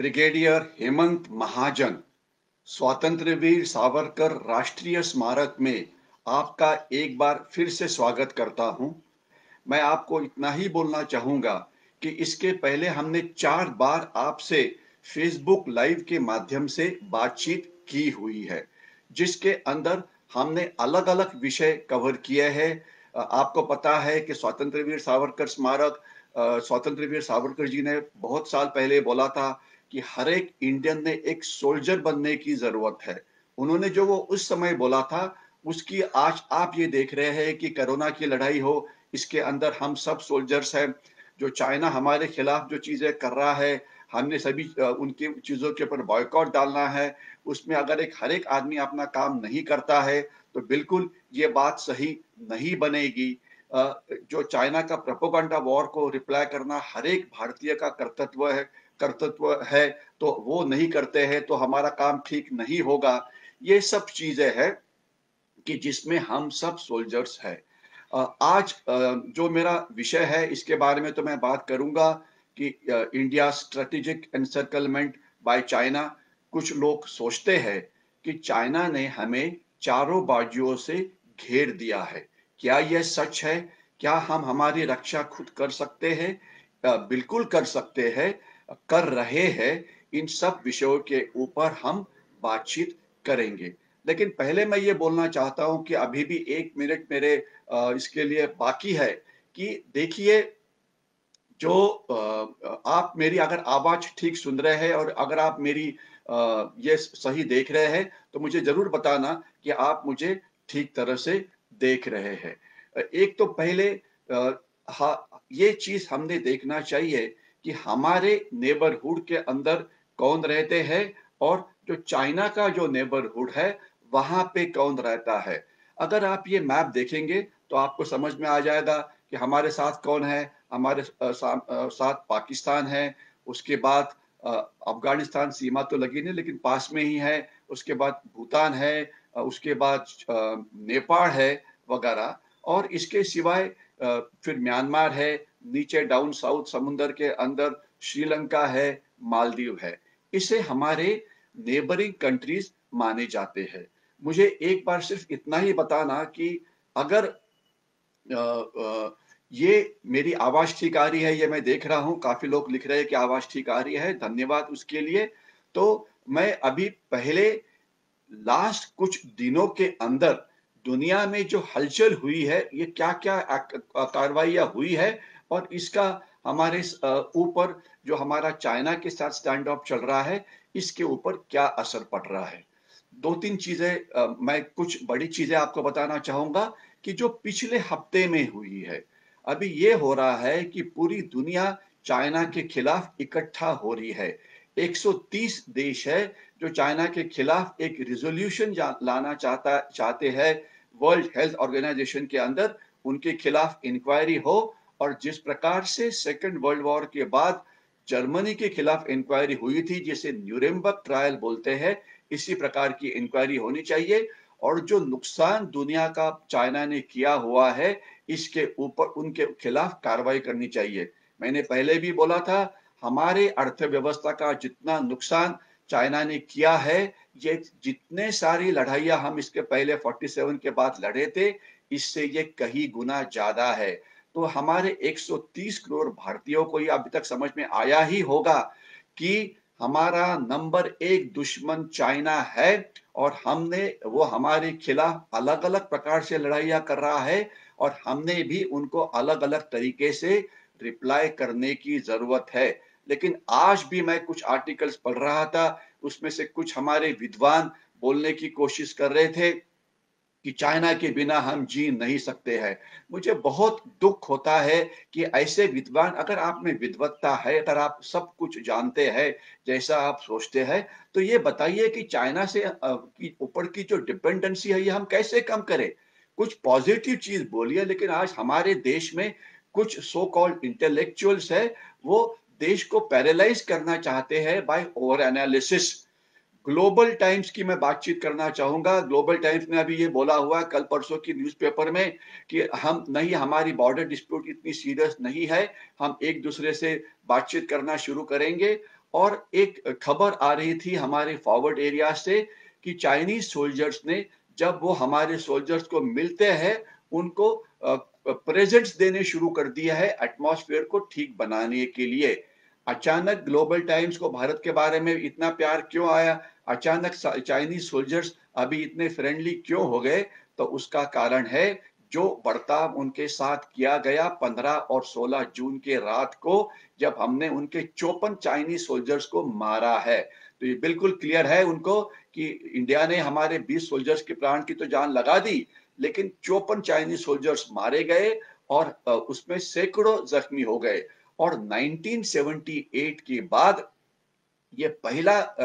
Brigadier Hemant महाजन स्वातंत्र वीर सावरकर राष्ट्रीय स्मारक में आपका एक बार फिर से स्वागत करता हूँ। मैं आपको इतना ही बोलना चाहूँगा कि इसके पहले हमने चार बार आपसे फेसबुक लाइव के माध्यम से बातचीत की हुई है, जिसके अंदर हमने अलग अलग विषय कवर किए हैं। आपको पता है कि स्वतंत्र वीर सावरकर स्मारक स्वतंत्र वीर सावरकर जी ने बहुत साल पहले बोला था कि हर एक इंडियन ने एक सोल्जर बनने की ज़रूरत है। उन्होंने जो वो उस समय बोला था, उसकी आज आप ये देख रहे हैं कि कोरोना की लड़ाई हो, इसके अंदर हम सब सोल्जर्स हैं, जो चाइना हमारे खिलाफ जो चीज़ें कर रहा है, हमने सभी उनकी चीज़ों के ऊपर बॉयकॉट डालना है, उसमें अगर एक हर एक आदमी अपना काम नहीं करता है तो बिल्कुल ये बात सही नहीं बनेगी। जो चाइना का प्रोपोगंडा वॉर को रिप्लाई करना हर एक भारतीय का कर्तव्य है कर्तव्य है तो वो नहीं करते हैं तो हमारा काम ठीक नहीं होगा। ये सब चीज़ें हैं कि जिसमें हम सब सोल्जर्स है। आज जो मेरा विषय है, इसके बारे में तो मैं बात करूँगा कि India strategic encirclement by China कुछ लोग सोचते हैं कि चाइना ने हमें चारों बाजुओं से घेर दिया है। क्या यह सच है? क्या हम हमारी रक्षा खुद कर सकते हैं? बिल्कुल कर सकते हैं कर रहे हैं, इन सब विषयों के ऊपर हम बातचीत करेंगे। लेकिन पहले मैं ये बोलना चाहता हूँ कि अभी भी एक मिनट मेरे इसके लिए बाकी है कि देखिए, जो आप मेरी अगर आवाज़ ठीक सुन रहे हैं और अगर आप मेरी ये सही देख रहे हैं तो मुझे ज़रूर बताना कि आप मुझे ठीक तरह से देख रहे हैं। एक तो पहले ये चीज़ हमने देखना चाहिए कि हमारे नेबरहुड के अंदर कौन रहते हैं और जो चाइना का जो नेबरहुड है, वहाँ पे कौन रहता है। अगर आप ये मैप देखेंगे तो आपको समझ में आ जाएगा कि हमारे साथ कौन है। हमारे साथ पाकिस्तान है, उसके बाद अफ़गानिस्तान सीमा तो लगी नहीं, लेकिन पास में ही है, उसके बाद भूटान है उसके बाद नेपाल है, वगैरह। और इसके सिवाय फिर म्यांमार है, नीचे डाउन साउथ समुन्द्र के अंदर श्रीलंका है, मालदीव है। इसे हमारे नेबरिंग कंट्रीज़ माने जाते हैं। मुझे एक बार सिर्फ़ इतना ही बताना कि अगर ये मेरी आवाज़ ठीक आ रही है, ये मैं देख रहा हूँ, काफ़ी लोग लिख रहे हैं कि आवाज़ ठीक आ रही है, धन्यवाद उसके लिए। तो मैं अभी पहले लास्ट कुछ दिनों के अंदर दुनिया में जो हलचल हुई है, ये क्या क्या कार्रवाइयाँ हुई है और इसका हमारे ऊपर जो हमारा चाइना के साथ स्टैंड ऑफ़ चल रहा है, इसके ऊपर क्या असर पड़ रहा है? दो तीन चीज़ें मैं कुछ बड़ी चीज़ें आपको बताना चाहूँगा कि जो पिछले हफ़्ते में हुई है, अभी ये हो रहा है कि पूरी दुनिया चाइना के खिलाफ इकट्ठा हो रही है। 130 देश है जो चाइना के खिलाफ एक रिजोल्यूशन लाना चाहता, चाहते हैं। वर्ल्ड हेल्थ ऑर्गेनाइजेशन के अंदर उनके खिलाफ इंक्वायरी हो और जिस प्रकार से सेकेंड वर्ल्ड वॉर के बाद जर्मनी के खिलाफ इंक्वायरी हुई थी, जिसे न्यूरेमबर्ग ट्रायल बोलते हैं, इसी प्रकार की इंक्वायरी होनी चाहिए। और जो नुकसान दुनिया का चाइना ने किया हुआ है, इसके ऊपर उनके खिलाफ कार्रवाई करनी चाहिए। मैंने पहले भी बोला था हमारे अर्थव्यवस्था का जितना नुकसान चाइना ने किया है, ये जितने सारी लड़ाइयाँ हम इसके पहले 47 के बाद लड़े थे, इससे ये कहीं गुना ज़्यादा है। तो हमारे 130 करोड़ भारतीयों को ये अभी तक समझ में आया ही होगा कि हमारा नंबर एक दुश्मन चाइना है और हमने, वो हमारे खिलाफ अलग अलग प्रकार से लड़ाइयाँ कर रहा है और हमने भी उनको अलग अलग तरीके से रिप्लाई करने की ज़रूरत है। लेकिन आज भी मैं कुछ आर्टिकल्स पढ़ रहा था, उसमें से कुछ हमारे विद्वान बोलने की कोशिश कर रहे थे कि चाइना के बिना हम जी नहीं सकते हैं। मुझे बहुत दुख होता है कि ऐसे विद्वान, अगर आप में विद्वत्ता है, अगर आप सब कुछ जानते हैं, जैसा आप सोचते हैं तो ये बताइए कि चाइना से ऊपर की जो डिपेंडेंसी है, ये हम कैसे कम करें? कुछ पॉजिटिव चीज़ बोलिए, लेकिन आज हमारे देश में कुछ सो कॉल्ड इंटेलेक्चुअल्स है, वो देश को पैरालाइज करना चाहते हैं by over analysis Global Times की मैं बातचीत करना चाहूँगा। ग्लोबल टाइम्स ने अभी ये बोला हुआ कल परसों की न्यूज़पेपर में कि हम, नहीं, हमारी बॉर्डर डिस्प्यूट इतनी सीरियस नहीं है। हम एक दूसरे से बातचीत करना शुरू करेंगे। और एक खबर आ रही थी हमारे फॉरवर्ड एरिया से कि चाइनीज़ सोल्जर्स ने, जब वो हमारे सोल्जर्स को मिलते हैं, उनको प्रेजेंट्स देने शुरू कर दिया है एटमॉस्फेयर को ठीक बनाने के लिए। अचानक ग्लोबल टाइम्स को भारत के बारे में इतना प्यार क्यों आया? अचानक चाइनीज़ सोल्जर्स अभी इतने फ्रेंडली क्यों हो गए? तो उसका कारण है जो बर्ताव उनके साथ किया गया 15 और 16 जून के रात को, जब हमने उनके चौपन चाइनीज़ सोल्जर्स को मारा है। तो ये बिल्कुल क्लियर है उनको कि इंडिया ने हमारे 20 सोल्जर्स के प्राण की तो जान लगा दी, लेकिन चौपन चाइनीज़ सोल्जर्स मारे गए और उसमें सैकड़ों जख्मी हो गए। और 1978 के बाद ये पहला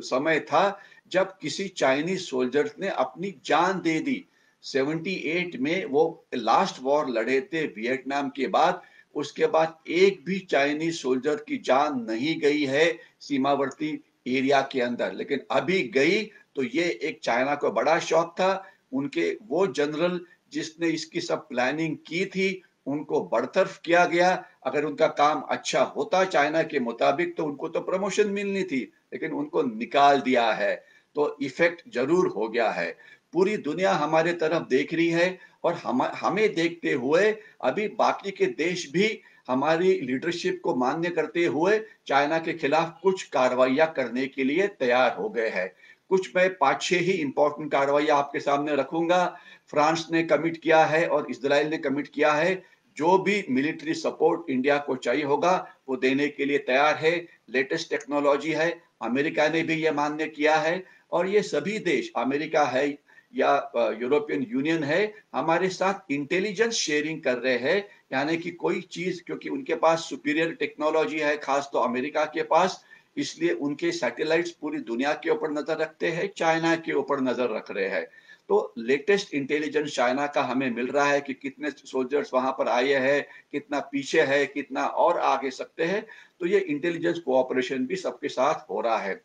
समय था जब किसी चाइनीज़ सोल्जर्स ने अपनी जान दे दी। 78 में वो लास्ट वॉर लड़े थे वियतनाम के बाद। उसके बाद एक भी चाइनीज़ सोल्जर की जान नहीं गई है सीमावर्ती एरिया के अंदर। लेकिन अभी गई तो ये एक चाइना को बड़ा शौक था। उनके वो जनरल जिसने इसकी सब प्लानिंग की थी उनको बरतरफ किया गया। अगर उनका काम अच्छा होता चाइना के मुताबिक तो उनको तो प्रमोशन मिलनी थी, लेकिन उनको निकाल दिया है। तो इफ़ेक्ट ज़रूर हो गया है। पूरी दुनिया हमारे तरफ़ देख रही है और हम, हमें देखते हुए, अभी बाकी के देश भी हमारी लीडरशिप को मान्य करते हुए चाइना के खिलाफ कुछ कार्रवाइयाँ करने के लिए तैयार हो गए हैं। कुछ मैं पाँच छह ही इंपॉर्टेंट कार्रवाई आपके सामने रखूँगा। फ्रांस ने कमिट किया है और इसराइल ने कमिट किया है। जो भी मिलिट्री सपोर्ट इंडिया को चाहिए होगा, वो देने के लिए तैयार है। लेटेस्ट टेक्नोलॉजी है। अमेरिका ने भी ये मान्य किया है। और ये सभी देश, अमेरिका है या यूरोपियन यूनियन है, हमारे साथ इंटेलिजेंस शेयरिंग कर रहे हैं। यानी कि कोई चीज़, क्योंकि उनके पास सुपीरियर टेक्नोलॉजी है, खास तो अमेरिका के पास, इसलिए उनके सैटेलाइट्स पूरी दुनिया के ऊपर नज़र रखते हैं, चाइना के ऊपर नज़र रख रहे हैं। तो लेटेस्ट इंटेलिजेंस चाइना का हमें मिल रहा है कि कितने सोल्जर्स वहाँ पर आए हैं, कितना पीछे है, कितना और आगे सकते हैं। तो ये इंटेलिजेंस कोऑपरेशन भी सबके साथ हो रहा है।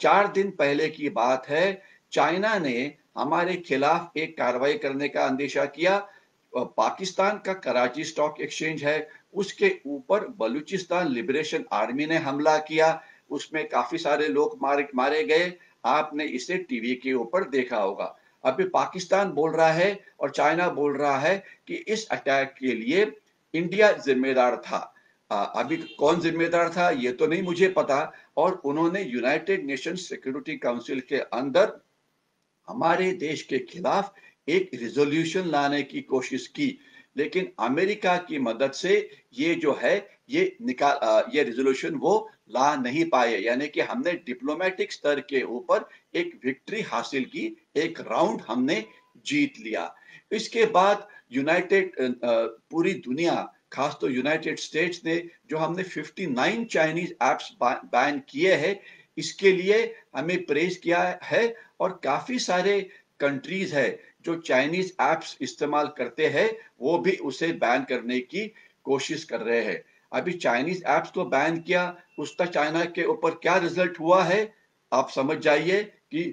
चार दिन पहले की बात है, चाइना ने हमारे खिलाफ एक कार्रवाई करने का अंदेशा किया। पाकिस्तान का कराची स्टॉक एक्सचेंज है, उसके ऊपर बलूचिस्तान लिबरेशन आर्मी ने हमला किया। उसमें काफ़ी सारे लोग मारे मारे गए। आपने इसे टीवी के ऊपर देखा होगा। अभी पाकिस्तान बोल रहा है और चाइना बोल रहा है कि इस अटैक के लिए इंडिया जिम्मेदार था। अभी कौन जिम्मेदार था, ये तो नहीं मुझे पता। और उन्होंने यूनाइटेड नेशन सिक्योरिटी काउंसिल के अंदर हमारे देश के खिलाफ एक रिजोल्यूशन लाने की कोशिश की। लेकिन अमेरिका की मदद से ये जो है, ये निकाल ये रिजोल्यूशन वो ला नहीं पाए। यानी कि हमने डिप्लोमेटिक स्तर के ऊपर एक विक्ट्री हासिल की, एक राउंड हमने जीत लिया। इसके बाद यूनाइटेड पूरी दुनिया, खास तो यूनाइटेड स्टेट्स ने, जो हमने 59 चाइनीज़ एप्स बैन किए हैं, इसके लिए हमें प्रेज किया है और काफ़ी सारे कंट्रीज़ है जो चाइनीज़ एप्स इस्तेमाल करते हैं, वो भी उसे बैन करने की कोशिश कर रहे हैं। अभी चाइनीज़ एप्स को बैन किया, उसका चाइना के ऊपर क्या रिज़ल्ट हुआ है, आप समझ जाइए कि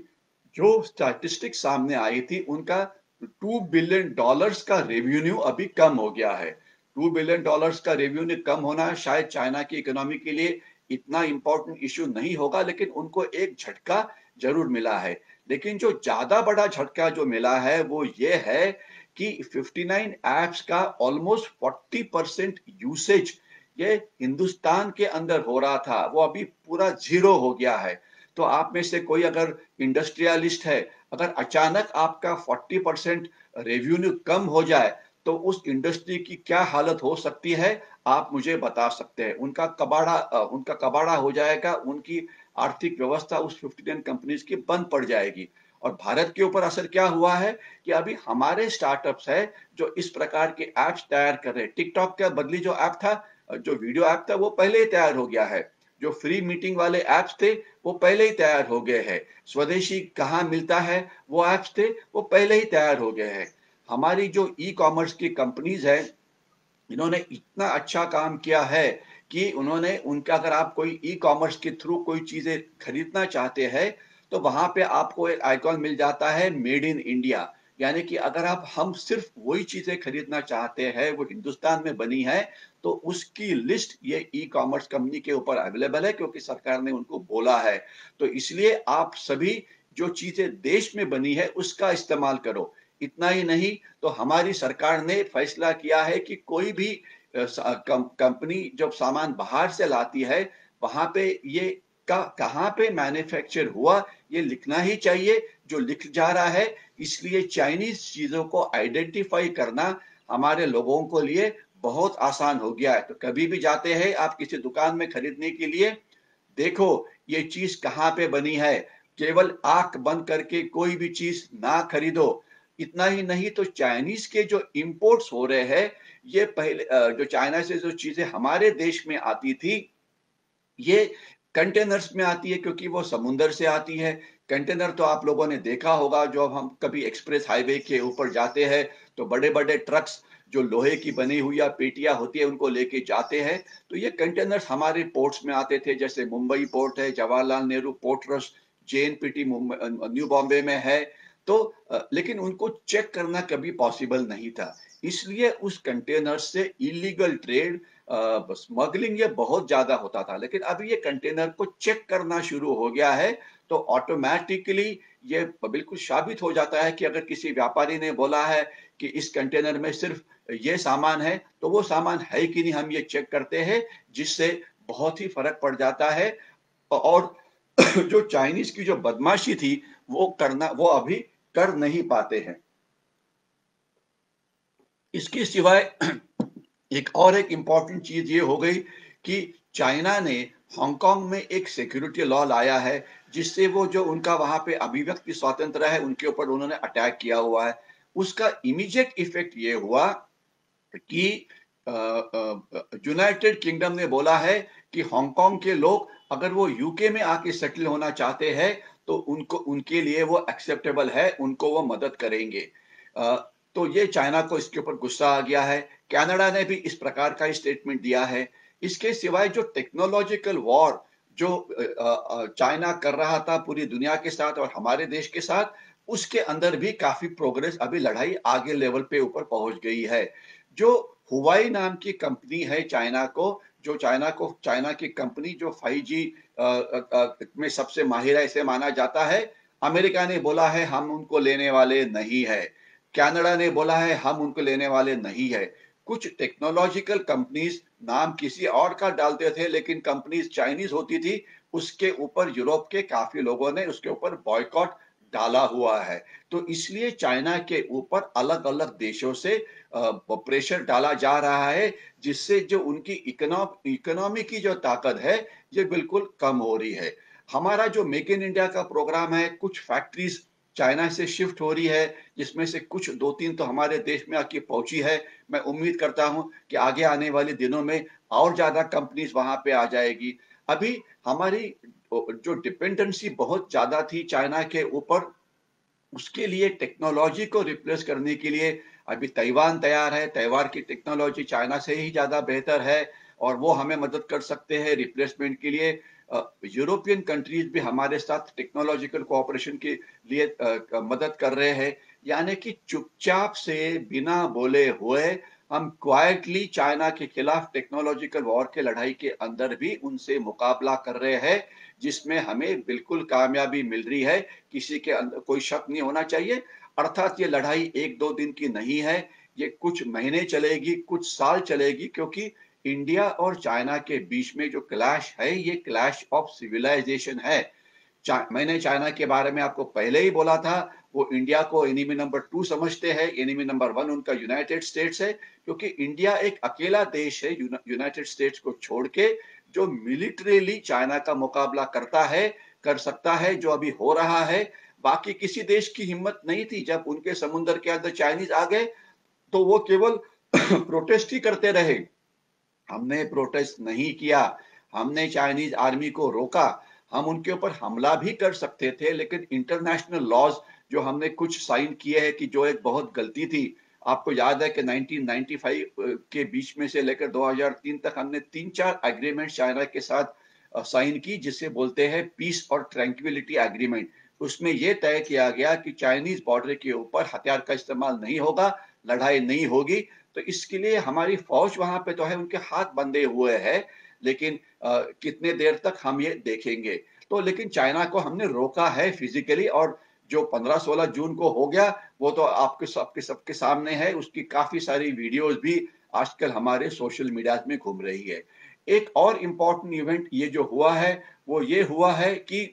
जो स्टैटिस्टिक सामने आई थी, उनका टू बिलियन डॉलर्स का रेवेन्यू अभी कम हो गया है। टू बिलियन डॉलर्स का रेवेन्यू कम होना शायद चाइना की इकोनॉमी के लिए इतना इंपॉर्टेंट इश्यू नहीं होगा, लेकिन उनको एक झटका ज़रूर मिला है। लेकिन जो ज़्यादा बड़ा झटका जो मिला है, वो ये है कि 59 एप्स का ऑलमोस्ट 40 परसेंट यूसेज ये हिंदुस्तान के अंदर हो रहा था, वो अभी पूरा ज़ीरो हो गया है। तो आप में से कोई अगर इंडस्ट्रियलिस्ट है, अगर अचानक आपका 40 परसेंट रेवेन्यू कम हो जाए तो उस इंडस्ट्री की क्या हालत हो सकती है, आप मुझे बता सकते हैं। उनका कबाड़ा उनका कबाड़ा हो जाएगा, उनकी आर्थिक व्यवस्था उस 59 कंपनीज़ की बंद पड़ जाएगी। और भारत के ऊपर असर क्या हुआ है कि अभी हमारे स्टार्टअप्स है जो इस प्रकार के एप्स तैयार कर रहे हैं। टिकटॉक का बदली जो ऐप था, जो वीडियो ऐप था, वो पहले ही तैयार हो गया है। जो फ्री मीटिंग वाले एप्स थे, वो पहले ही तैयार हो गए हैं। स्वदेशी कहाँ मिलता है, वो एप्स थे, वो पहले ही तैयार हो गए हैं। हमारी जो ई कॉमर्स की कंपनीज़ है, इन्होंने इतना अच्छा काम किया है कि उन्होंने, उनका अगर आप कोई ई कॉमर्स के थ्रू कोई चीज़ें खरीदना चाहते हैं तो वहाँ पे आपको एक आइकॉन मिल जाता है मेड इन इंडिया यानी कि अगर आप, हम सिर्फ़ वही चीज़ें खरीदना चाहते हैं, वो हिंदुस्तान में बनी है तो उसकी लिस्ट ये ई कॉमर्स कंपनी के ऊपर अवेलेबल है, क्योंकि सरकार ने उनको बोला है। तो इसलिए आप सभी जो चीज़ें देश में बनी है, उसका इस्तेमाल करो। इतना ही नहीं तो हमारी सरकार ने फैसला किया है कि कोई भी कंपनी जब सामान बाहर से लाती है, वहाँ पे ये का, कहाँ पे मैन्युफैक्चर हुआ, ये लिखना ही चाहिए। जो लिख जा रहा है, इसलिए चाइनीज़ चीज़ों को आइडेंटिफाई करना हमारे लोगों को लिए बहुत आसान हो गया है। तो कभी भी जाते हैं आप किसी दुकान में खरीदने के लिए, देखो ये चीज़ कहाँ पे बनी है। केवल आँख बंद करके कोई भी चीज़ ना खरीदो। इतना ही नहीं तो चाइनीज़ के जो इंपोर्ट्स हो रहे हैं, ये पहले जो चाइना से जो चीज़ें हमारे देश में आती थी, ये कंटेनर्स में आती है क्योंकि वो समुंदर से आती है। कंटेनर तो आप लोगों ने देखा होगा, जो हम कभी एक्सप्रेस हाईवे के ऊपर जाते हैं तो बड़े बड़े ट्रक्स जो लोहे की बनी हुई या पेटियाँ होती है, उनको लेके जाते हैं। तो ये कंटेनर्स हमारे पोर्ट्स में आते थे, जैसे मुंबई पोर्ट है, Jawaharlal Nehru port trust J PT New Bombay में है। तो लेकिन उनको चेक करना कभी पॉसिबल नहीं था। इसलिए उस कंटेनर से इलीगल ट्रेड स्मगलिंग ये बहुत ज़्यादा होता था। लेकिन अभी ये कंटेनर को चेक करना शुरू हो गया है तो ऑटोमेटिकली ये बिल्कुल साबित हो जाता है कि अगर किसी व्यापारी ने बोला है कि इस कंटेनर में सिर्फ़ ये सामान है तो वो सामान है कि नहीं हम ये चेक करते हैं, जिससे बहुत ही फ़र्क पड़ जाता है। और जो चाइनीज़ की जो बदमाशी थी, वो करना, वो अभी कर नहीं पाते हैं। इसके सिवाय एक और एक इंपॉर्टेंट चीज़ ये हो गई कि चाइना ने हांगकांग में एक सिक्योरिटी लॉ लाया है, जिससे वो जो उनका वहाँ पे अभिव्यक्ति स्वतंत्र है, उनके ऊपर उन्होंने अटैक किया हुआ है। उसका इमीडिएट इफ़ेक्ट ये हुआ कि यूनाइटेड किंगडम ने बोला है कि हांगकांग के लोग अगर वो यूके में आके सेटल होना चाहते हैं तो उनको, उनके लिए वो एक्सेप्टेबल है, उनको वो मदद करेंगे। तो ये चाइना को इसके ऊपर गुस्सा आ गया है। कनाडा ने भी इस प्रकार का स्टेटमेंट दिया है। इसके सिवाय जो टेक्नोलॉजिकल वॉर जो चाइना कर रहा था पूरी दुनिया के साथ और हमारे देश के साथ, उसके अंदर भी काफ़ी प्रोग्रेस अभी लड़ाई आगे लेवल पे ऊपर पहुँच गई है। जो हुवाई नाम की कंपनी है चाइना को, जो चाइना को चाइना की कंपनी जो 5G में सबसे माहिर है, इसे माना जाता है। अमेरिका ने बोला है, हम उनको लेने वाले नहीं है। कनाडा ने बोला है, हम उनको लेने वाले नहीं है। कुछ टेक्नोलॉजिकल कंपनीज़ नाम किसी और का डालते थे, लेकिन कंपनीज़ चाइनीज़ होती थी, उसके ऊपर यूरोप के काफ़ी लोगों ने उसके ऊपर बॉयकॉट डाला हुआ है। तो इसलिए चाइना के ऊपर अलग अलग देशों से प्रेशर डाला जा रहा है, जिससे जो उनकी इकोनॉमी की जो ताकत है, ये बिल्कुल कम हो रही है। हमारा जो मेक इन इंडिया का प्रोग्राम है, कुछ फैक्ट्रीज चाइना से शिफ्ट हो रही है, जिसमें से कुछ दो तीन तो हमारे देश में आके पहुँची है। मैं उम्मीद करता हूँ कि आगे आने वाले दिनों में और ज़्यादा कंपनीज़ वहाँ पे आ जाएगी। अभी हमारी जो डिपेंडेंसी बहुत ज़्यादा थी चाइना के ऊपर, उसके लिए टेक्नोलॉजी को रिप्लेस करने के लिए अभी तैवान तैयार है। तैवार की टेक्नोलॉजी चाइना से ही ज़्यादा बेहतर है और वो हमें मदद कर सकते हैं रिप्लेसमेंट के लिए। यूरोपियन कंट्रीज़ भी हमारे साथ टेक्नोलॉजिकल कोऑपरेशन के लिए मदद कर रहे हैं। यानी कि चुपचाप से बिना बोले हुए हम क्वाइटली चाइना के खिलाफ टेक्नोलॉजिकल वॉर के लड़ाई के अंदर भी उनसे मुकाबला कर रहे हैं, जिसमें हमें बिल्कुल कामयाबी मिल रही है। किसी के अंदर कोई शक नहीं होना चाहिए। अर्थात ये लड़ाई एक दो दिन की नहीं है, ये कुछ महीने चलेगी, कुछ साल चलेगी, क्योंकि इंडिया और चाइना के बीच में जो क्लैश है, ये क्लैश ऑफ़ सिविलाइजेशन है। चा, मैंने चाइना के बारे में आपको पहले ही बोला था वो इंडिया को एनिमी नंबर टू समझते हैं एनिमी नंबर वन उनका यूनाइटेड स्टेट्स है क्योंकि इंडिया एक अकेला देश है यूनाइटेड स्टेट्स को छोड़ के जो मिलिट्रीली चाइना का मुकाबला करता है कर सकता है जो अभी हो रहा है बाकी किसी देश की हिम्मत नहीं थी जब उनके समुद्र के अंदर चाइनीज़ आ गए तो वो केवल प्रोटेस्ट ही करते रहे। हमने प्रोटेस्ट नहीं किया हमने चाइनीज़ आर्मी को रोका हम उनके ऊपर हमला भी कर सकते थे, लेकिन इंटरनेशनल लॉज जो हमने कुछ साइन किए हैं कि जो एक बहुत गलती थी, आपको याद है कि 1995 के बीच में से लेकर 2003 तक हमने तीन चार एग्रीमेंट चाइना के साथ साइन की, जिसे बोलते हैं पीस और ट्रैंक्विलिटी एग्रीमेंट उसमें यह तय किया गया कि चाइनीज़ बॉर्डर के ऊपर हथियार का इस्तेमाल नहीं होगा, लड़ाई नहीं होगी। तो इसके लिए हमारी फौज वहाँ पे तो है, उनके हाथ बंधे हुए हैं। लेकिन आ, कितने देर तक हम ये देखेंगे? तो लेकिन चाइना को हमने रोका है फिजिकली और जो 15-16 जून को हो गया वो तो आपके सबके सबके सामने है। उसकी काफ़ी सारी वीडियोस भी आजकल हमारे सोशल मीडिया में घूम रही है। एक और इम्पोर्टेंट इवेंट ये जो हुआ है वो ये हुआ है कि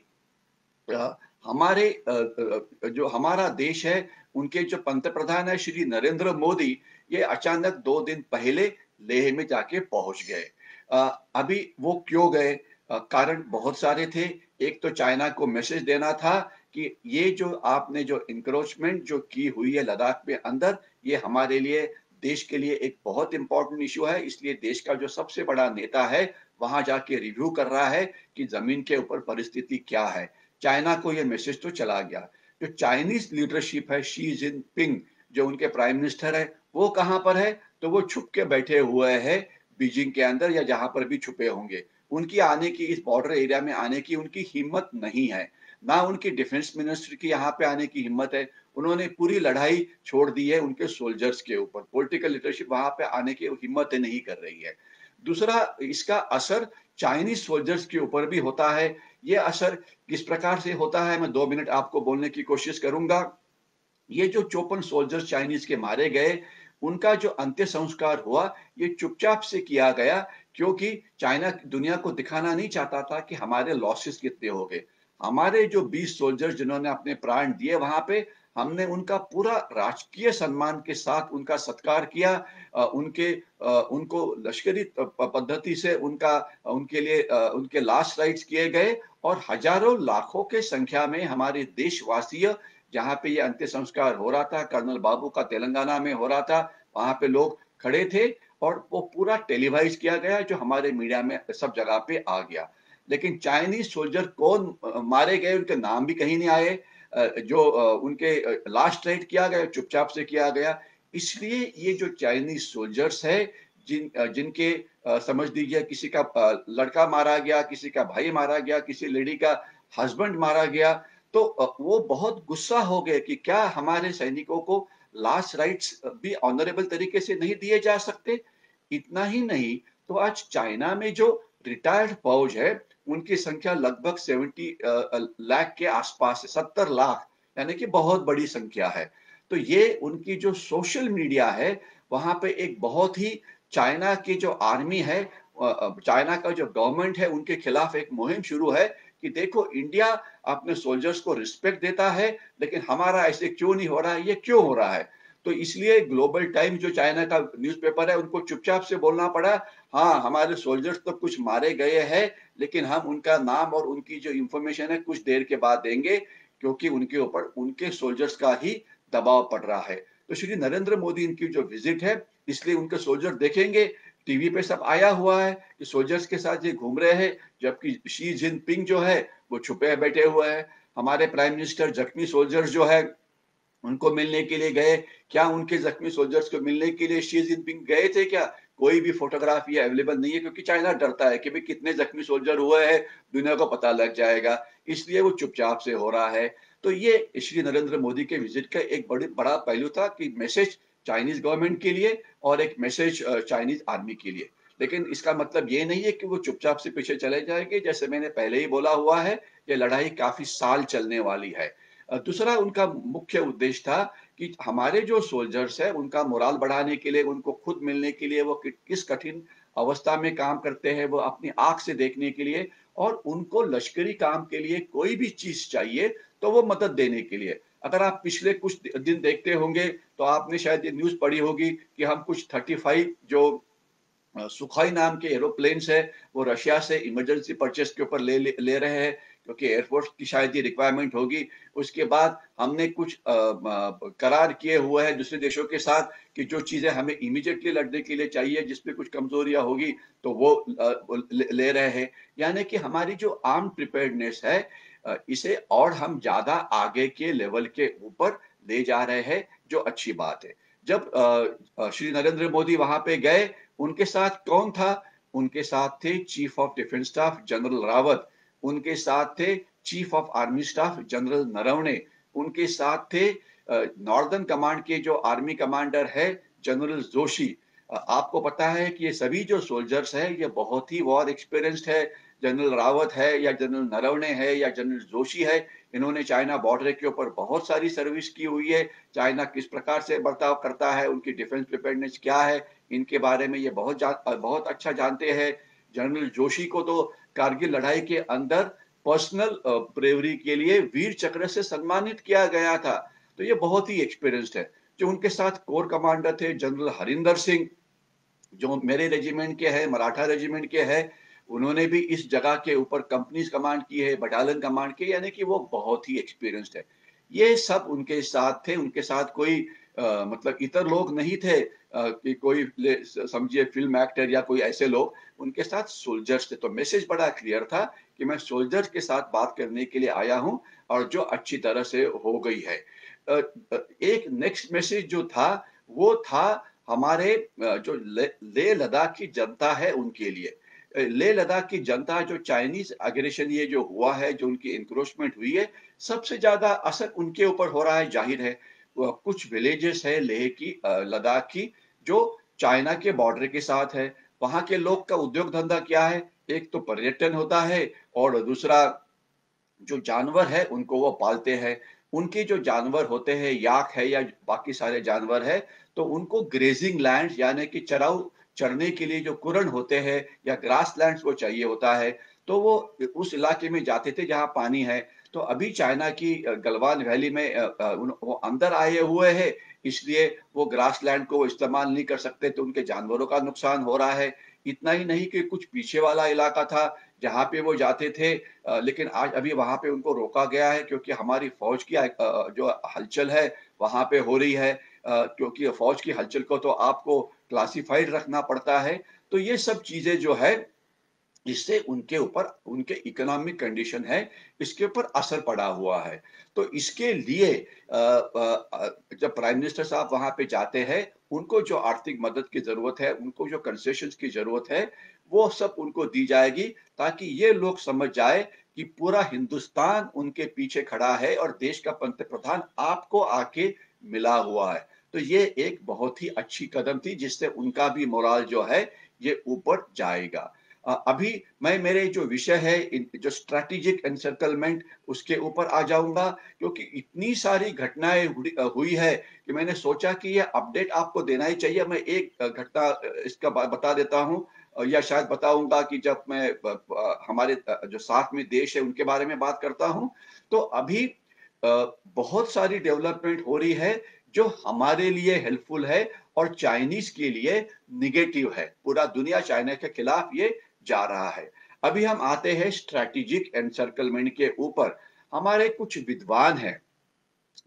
हमारे जो हमारा देश है उनके जो पंत प्रधान है श्री नरेंद्र मोदी ये अचानक दो दिन पहले लेह में जाके पहुँच गए। अभी वो क्यों गए? कारण बहुत सारे थे। एक तो चाइना को मैसेज देना था कि ये जो आपने जो इंक्रोचमेंट जो की हुई है लद्दाख में अंदर, ये हमारे लिए, देश के लिए एक बहुत इंपॉर्टेंट इश्यू है। इसलिए देश का जो सबसे बड़ा नेता है, वहाँ जाके रिव्यू कर रहा है कि ज़मीन के ऊपर परिस्थिति क्या है। चाइना को यह मैसेज तो चला गया। जो चाइनीज़ लीडरशिप है शी जिनपिंग जो उनके प्राइम मिनिस्टर है, वो कहाँ पर है? तो वो छुप के बैठे हुए हैं। बीजिंग के अंदर या जहाँ पर भी छुपे होंगे। उनकी आने की, इस बॉर्डर एरिया में आने की उनकी हिम्मत नहीं है। ना उनकी डिफेंस मिनिस्टर की यहाँ पे आने की हिम्मत है। उन्होंने पूरी लड़ाई छोड़ दी है उनके सोल्जर्स के ऊपर। पॉलिटिकल लीडरशिप वहाँ पे आने की हिम्मत नहीं कर रही है। दूसरा, इसका असर चाइनीज़ सोल्जर्स के ऊपर भी होता है। ये असर किस प्रकार से होता है, मैं दो मिनट आपको बोलने की कोशिश करूँगा। ये जो चौपन सोल्जर्स चाइनीज़ के मारे गए उनका जो अंत्य संस्कार हुआ, ये चुपचाप से किया गया क्योंकि चाइना दुनिया को दिखाना नहीं चाहता था कि हमारे लॉसेस कितने हो गए। हमारे जो 20 सोल्जर्स जिन्होंने अपने प्राण दिए वहाँ पे, हमने उनका पूरा राजकीय सम्मान के साथ उनका सत्कार किया उनके उनको लश्करी पद्धति से उनका, उनके लिए उनके लास्ट राइट्स किए गए और हज़ारों लाखों के संख्या में हमारे देशवासी जहाँ पे ये अंत्य संस्कार हो रहा था, कर्नल बाबू का तेलंगाना में हो रहा था, वहाँ पे लोग खड़े थे और वो पूरा टेलीवाइज किया गया जो हमारे मीडिया में सब जगह पे आ गया। लेकिन चाइनीज़ सोल्जर कौन, मारे गए, उनके नाम भी कहीं नहीं आए जो उनके लास्ट राइट किया गया, चुपचाप से किया गया। इसलिए ये जो चाइनीज़ सोल्जर्स है, जिन जिनके समझ दीजिए किसी का लड़का मारा गया, किसी का भाई मारा गया, किसी लेडी का हस्बैंड मारा गया तो वो बहुत गुस्सा हो गए कि क्या हमारे सैनिकों को लास्ट राइट्स भी ऑनरेबल तरीके से नहीं दिए जा सकते? इतना ही नहीं तो आज चाइना में जो रिटायर्ड फौज है, उनकी संख्या लगभग सेवेंटी लाख के आसपास है, सत्तर लाख, यानी कि बहुत बड़ी संख्या है। तो ये उनकी जो सोशल मीडिया है, वहाँ पे एक बहुत ही चाइना की जो आर्मी है चाइना का जो गवर्नमेंट है, उनके खिलाफ एक मुहिम शुरू है कि देखो इंडिया अपने सोल्जर्स को रिस्पेक्ट देता है, लेकिन हमारा ऐसे क्यों नहीं हो रहा है? ये क्यों हो रहा है? तो इसलिए ग्लोबल टाइम्स जो चाइना का न्यूज़पेपर है, उनको चुपचाप से बोलना पड़ा हाँ हमारे सोल्जर्स तो कुछ मारे गए हैं, लेकिन हम उनका नाम और उनकी जो इंफॉर्मेशन है, कुछ देर के बाद देंगे, क्योंकि उनके ऊपर, उनके सोल्जर्स का ही दबाव पड़ रहा है। तो श्री नरेंद्र मोदी इनकी जो विज़िट है, इसलिए उनके सोल्जर देखेंगे टीवी पे सब आया हुआ है कि सोल्जर्स के साथ ये घूम रहे हैं, जबकि शी जिनपिंग जो है, वो छुपे बैठे हुए हैं। हमारे प्राइम मिनिस्टर जख्मी सोल्जर्स जो है, उनको मिलने के लिए गए। क्या उनके जख्मी सोल्जर्स को मिलने के लिए शी जिनपिंग गए थे क्या? कोई भी फोटोग्राफ ये अवेलेबल नहीं है, क्योंकि चाइना डरता है कि भाई कितने जख्मी सोल्जर हुए हैं, दुनिया को पता लग जाएगा। इसलिए वो चुपचाप से हो रहा है। तो ये श्री नरेंद्र मोदी के विज़िट का एक बड़ी, बड़ा पहलू था कि मैसेज चाइनीज़ गवर्नमेंट के लिए और एक मैसेज चाइनीज़ आर्मी के लिए। लेकिन इसका मतलब ये नहीं है कि वो चुपचाप से पीछे चले जाएँगे। जैसे मैंने पहले ही बोला हुआ है ये लड़ाई काफ़ी साल चलने वाली है। दूसरा उनका मुख्य उद्देश्य था कि हमारे जो सोल्जर्स है उनका मोराल बढ़ाने के लिए उनको खुद मिलने के लिए वो कि, किस कठिन अवस्था में काम करते हैं वो अपनी आँख से देखने के लिए और उनको लश्करी काम के लिए कोई भी चीज़ चाहिए तो वो मदद देने के लिए। अगर आप पिछले कुछ दिन देखते होंगे तो आपने शायद ये न्यूज़ पढ़ी होगी कि हम कुछ 35 जो सुखाई नाम के एरोप्लेन्स है वो रशिया से इमरजेंसी परचेस के ऊपर ले, ले ले रहे हैं क्योंकि एयरफोर्स की शायद ये रिक्वायरमेंट होगी। उसके बाद हमने कुछ आ, आ, करार किए हुए हैं दूसरे देशों के साथ कि जो चीज़ें हमें इमीडिएटली लड़ने के लिए चाहिए जिसपे कुछ कमजोरियाँ होगी तो वो आ, ले, ले रहे हैं। यानी कि हमारी जो आर्म प्रिपेयर्डनेस है इसे और हम ज़्यादा आगे के लेवल के ऊपर ले जा रहे हैं, जो अच्छी बात है। जब श्री नरेंद्र मोदी वहाँ पे गए, उनके साथ कौन था? उनके साथ थे chief of defence staff general Rawat, उनके साथ थे chief of army staff general Naravane, उनके साथ थे नॉर्दर्न कमांड के जो आर्मी कमांडर है, जनरल जोशी। आपको पता है कि ये सभी जो सोल्जर्स है, ये बहुत ही वॉर एक्सपीरियंस्ड है जनरल रावत है या जनरल नरवणे है या जनरल जोशी है, इन्होंने चाइना बॉर्डर के ऊपर बहुत सारी सर्विस की हुई है। चाइना किस प्रकार से बर्ताव करता है, उनकी डिफेंस प्रिपेयरनेस क्या है, इनके बारे में ये बहुत बहुत अच्छा जानते हैं। जनरल जोशी को तो कारगिल लड़ाई के अंदर पर्सनल ब्रेवरी के लिए वीर चक्र से सम्मानित किया गया था। तो ये बहुत ही एक्सपीरियंस्ड है। जो उनके साथ कोर कमांडर थे, जनरल हरिंदर सिंह, जो मेरे रेजिमेंट के हैं, मराठा रेजिमेंट के हैं उन्होंने भी इस जगह के ऊपर कंपनीज़ कमांड की है बटालियन कमांड की यानी कि वो बहुत ही एक्सपीरियंस्ड है। ये सब उनके साथ थे उनके साथ कोई आ, मतलब इतर लोग नहीं थे आ, कि कोई समझिए फ़िल्म एक्टर या कोई ऐसे लोग उनके साथ सोल्जर्स थे। तो मैसेज बड़ा क्लियर था कि मैं सोल्जर्स के साथ बात करने के लिए आया हूँ और जो अच्छी तरह से हो गई है। एक नेक्स्ट मैसेज जो था वो था हमारे जो ले लद्दाख की जनता है उनके लिए। ले लद्दाख की जनता जो चाइनीज़ अग्रेशन ये जो हुआ है, जो उनकी इंक्रोचमेंट हुई है, सबसे ज़्यादा असर उनके ऊपर हो रहा है, ज़ाहिर है। कुछ विलेजेस है, लेह की लद्दाख की, जो चाइना के बॉर्डर के साथ है। वहाँ के लोग का उद्योग धंधा क्या है? एक तो पर्यटन होता है और दूसरा जो जानवर है, उनको वो पालते हैं। उनके जो जानवर होते हैं, याक है या बाकी सारे जानवर है तो उनको ग्रेजिंग लैंड यानी कि चराऊ चढ़ने के लिए जो कुरण होते हैं या ग्रास लैंड वो चाहिए होता है तो वो उस इलाके में जाते थे जहाँ पानी है। तो अभी चाइना की गलवान वैली में वो अंदर आए हुए हैं, इसलिए वो ग्रास लैंड को इस्तेमाल नहीं कर सकते तो उनके जानवरों का नुकसान हो रहा है। इतना ही नहीं कि कुछ पीछे वाला इलाका था जहाँ पे वो जाते थे लेकिन आज अभी वहाँ पे उनको रोका गया है, क्योंकि हमारी फौज की जो हलचल है, वहाँ पे हो रही है क्योंकि फौज की हलचल को तो आपको क्लासिफाइड रखना पड़ता है। तो ये सब चीज़ें जो है, इससे उनके ऊपर, उनके इकोनॉमिक कंडीशन है, इसके ऊपर असर पड़ा हुआ है। तो इसके लिए जब प्राइम मिनिस्टर साहब वहाँ पे जाते हैं, उनको जो आर्थिक मदद की ज़रूरत है, उनको जो कंसेशन की ज़रूरत है, वो सब उनको दी जाएगी ताकि ये लोग समझ जाए कि पूरा हिंदुस्तान उनके पीछे खड़ा है और देश का पंत प्रधान आपको आके मिला हुआ है। तो ये एक बहुत ही अच्छी कदम थी, जिससे उनका भी मोराल जो है, ये ऊपर जाएगा। अभी मैं, मेरे जो विषय है जो स्ट्रैटेजिक एनसर्कलमेंट उसके ऊपर आ जाऊँगा, क्योंकि इतनी सारी घटनाएँ हुई है कि मैंने सोचा कि ये अपडेट आपको देना ही चाहिए। मैं एक घटना इसका बता देता हूँ या शायद बताऊँगा कि जब मैं हमारे जो साथ में देश है, उनके बारे में बात करता हूँ। तो अभी बहुत सारी डेवलपमेंट हो रही है जो हमारे लिए हेल्पफुल है और चाइनीज़ के लिए निगेटिव है। पूरा दुनिया चाइना के खिलाफ ये जा रहा है। अभी हम आते हैं स्ट्रैटेजिक एनसर्कलमेंट के ऊपर। हमारे कुछ विद्वान हैं।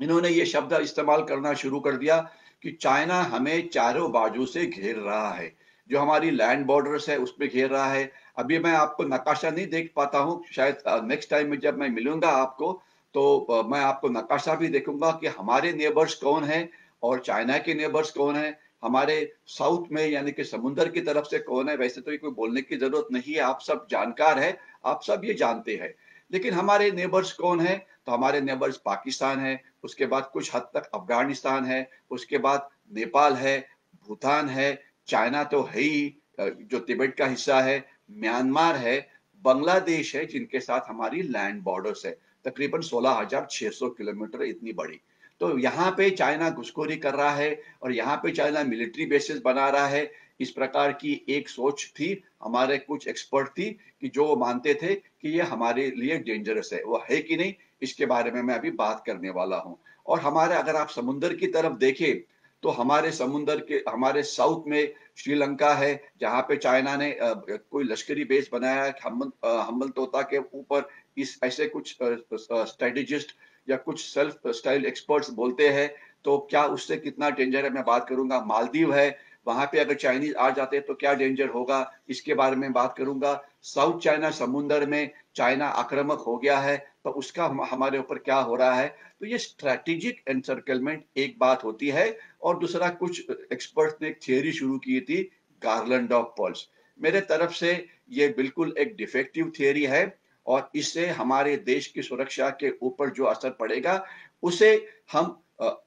इन्होंने ये शब्द इस्तेमाल करना शुरू कर दिया कि चाइना हमें चारों बाजू से घेर रहा है। जो हमारी लैंड बॉर्डर्स है उसमें घेर रहा है। अभी मैं आपको नकाशा नहीं देख पाता हूँ। शायद नेक्स्ट टाइम में जब मैं मिलूँगा आपको तो मैं आपको नकाशा भी देखूँगा कि हमारे नेबर्स कौन है और चाइना के नेबर्स कौन है? हमारे साउथ में यानी कि समुन्द्र की तरफ़ से कौन है? वैसे तो ये कोई बोलने की ज़रूरत नहीं है, आप सब जानकार है, आप सब ये जानते हैं। लेकिन हमारे नेबर्स कौन है? तो हमारे नेबर्स पाकिस्तान है, उसके बाद कुछ हद तक अफ़गानिस्तान है, उसके बाद नेपाल है, भूटान है, चाइना तो है ही जो तिब्बत का हिस्सा है, म्यांमार है, बांग्लादेश है, जिनके साथ हमारी लैंड बॉर्डर्स है। तकरीबन 16,600 किलोमीटर इतनी बड़ी। तो यहाँ पे चाइना घुसखोरी कर रहा है और यहाँ पे चाइना मिलिट्री बेसिस बना रहा है। इस प्रकार की एक सोच थी हमारे कुछ एक्सपर्ट थी कि जो मानते थे कि ये हमारे लिए डेंजरस है। वो है कि नहीं इसके बारे में मैं अभी बात करने वाला हूँ। और हमारे अगर आप समुन्द्र की तरफ़ देखें तो हमारे समुन्द्र के हमारे साउथ में श्रीलंका है जहाँ पे चाइना ने कोई लश्करी बेस बनाया है हमल तोता के ऊपर इस ऐसे कुछ स्ट्रेटेजिस्ट या कुछ सेल्फ स्टाइल एक्सपर्ट्स बोलते हैं तो क्या उससे कितना डेंजर है? मैं बात करूँगा। मालदीव है वहाँ पे अगर चाइनीज़ आ जाते हैं तो क्या डेंजर होगा? इसके बारे में बात करूँगा। साउथ चाइना समुन्द्र में चाइना आक्रामक हो गया है तो उसका हम, हमारे ऊपर क्या हो रहा है? तो ये स्ट्रेटेजिक एनसर्कलमेंट एक बात होती है और दूसरा कुछ एक्सपर्ट ने एक थियरी शुरू की थी गार्लैंड ऑफ़ पर्ल्स मेरे तरफ़ से ये बिल्कुल एक डिफेक्टिव थियरी है और इससे हमारे देश की सुरक्षा के ऊपर जो असर पड़ेगा, उसे हम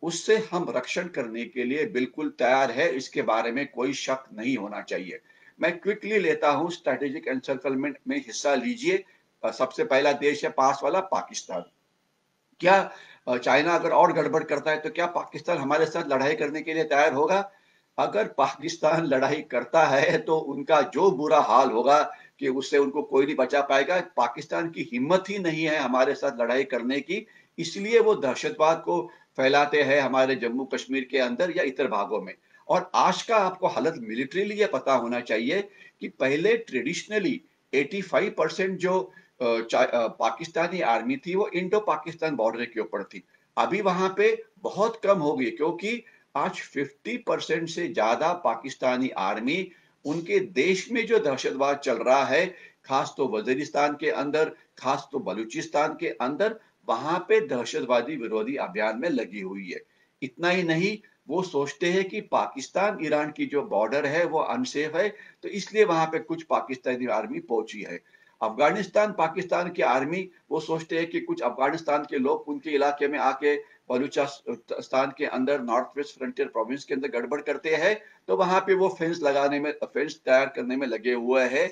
उससे हम रक्षण करने के लिए बिल्कुल तैयार है। इसके बारे में कोई शक नहीं होना चाहिए। मैं क्विकली लेता हूँ स्ट्रेटेजिक एनसर्कलमेंट में हिस्सा लीजिए। सबसे पहला देश है पास वाला, पाकिस्तान। क्या चाइना अगर और गड़बड़ करता है तो क्या पाकिस्तान हमारे साथ लड़ाई करने के लिए तैयार होगा? अगर पाकिस्तान लड़ाई करता है तो उनका जो बुरा हाल होगा कि उससे उनको कोई नहीं बचा पाएगा। पाकिस्तान की हिम्मत ही नहीं है हमारे साथ लड़ाई करने की। इसलिए वो दहशतवाद को फैलाते हैं हमारे जम्मू कश्मीर के अंदर या इतर भागों में। और आज का आपको हालत मिलिट्रीली ये पता होना चाहिए कि पहले ट्रेडिशनली 85 परसेंट जो पाकिस्तानी आर्मी थी वो इंडो पाकिस्तान बॉर्डर के ऊपर थी। अभी वहाँ पे बहुत कम हो गई क्योंकि आज 50 परसेंट से ज़्यादा पाकिस्तानी आर्मी उनके देश में जो दहशतवाद चल रहा है, खास तो वजीरिस्तान के अंदर, खास तो बलूचिस्तान के अंदर, वहाँ पे दहशतवादी विरोधी अभियान में लगी हुई है। इतना ही नहीं, वो सोचते हैं कि पाकिस्तान ईरान की जो बॉर्डर है, वो अनसेफ है तो इसलिए वहाँ पे कुछ पाकिस्तानी आर्मी पहुँची है। अफ़गानिस्तान, पाकिस्तान की आर्मी, वो सोचते हैं कि कुछ अफ़गानिस्तान के लोग उनके इलाके में आके बलूचिस्तान के अंदर नॉर्थ वेस्ट फ्रंटियर प्रोविंस के अंदर गड़बड़ करते हैं तो वहाँ पे वो फेंस लगाने में फेंस तैयार करने में लगे हुए हैं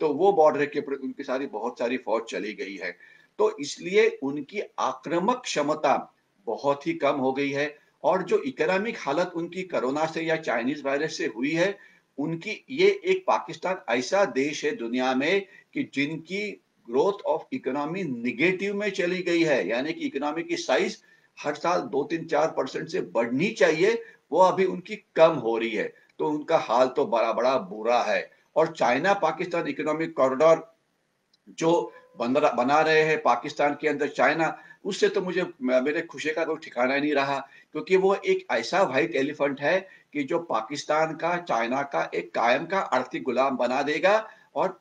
तो वो बॉर्डर के ऊपर उनकी सारी बहुत सारी फौज चली गई है। तो इसलिए उनकी आक्रामक क्षमता बहुत ही कम हो गई है और जो इकोनॉमिक हालत उनकी कोरोना से या चाइनीज़ वायरस से हुई है, उनकी ये एक पाकिस्तान ऐसा देश है दुनिया में कि जिनकी ग्रोथ ऑफ़ इकोनॉमी निगेटिव में चली गई है, यानी कि इकोनॉमी की साइज़ हर साल दो तीन चार परसेंट से बढ़नी चाहिए, वो अभी उनकी कम हो रही है तो उनका हाल तो बड़ा बड़ा बुरा है। और चाइना पाकिस्तान इकोनॉमिक कॉरिडोर जो बना रहे हैं पाकिस्तान के अंदर चाइना, उससे तो मुझे मेरे खुशी का कोई ठिकाना नहीं रहा, क्योंकि वो एक ऐसा व्हाइट एलिफेंट है कि जो पाकिस्तान का, चाइना का एक कायम का आर्थिक गुलाम बना देगा और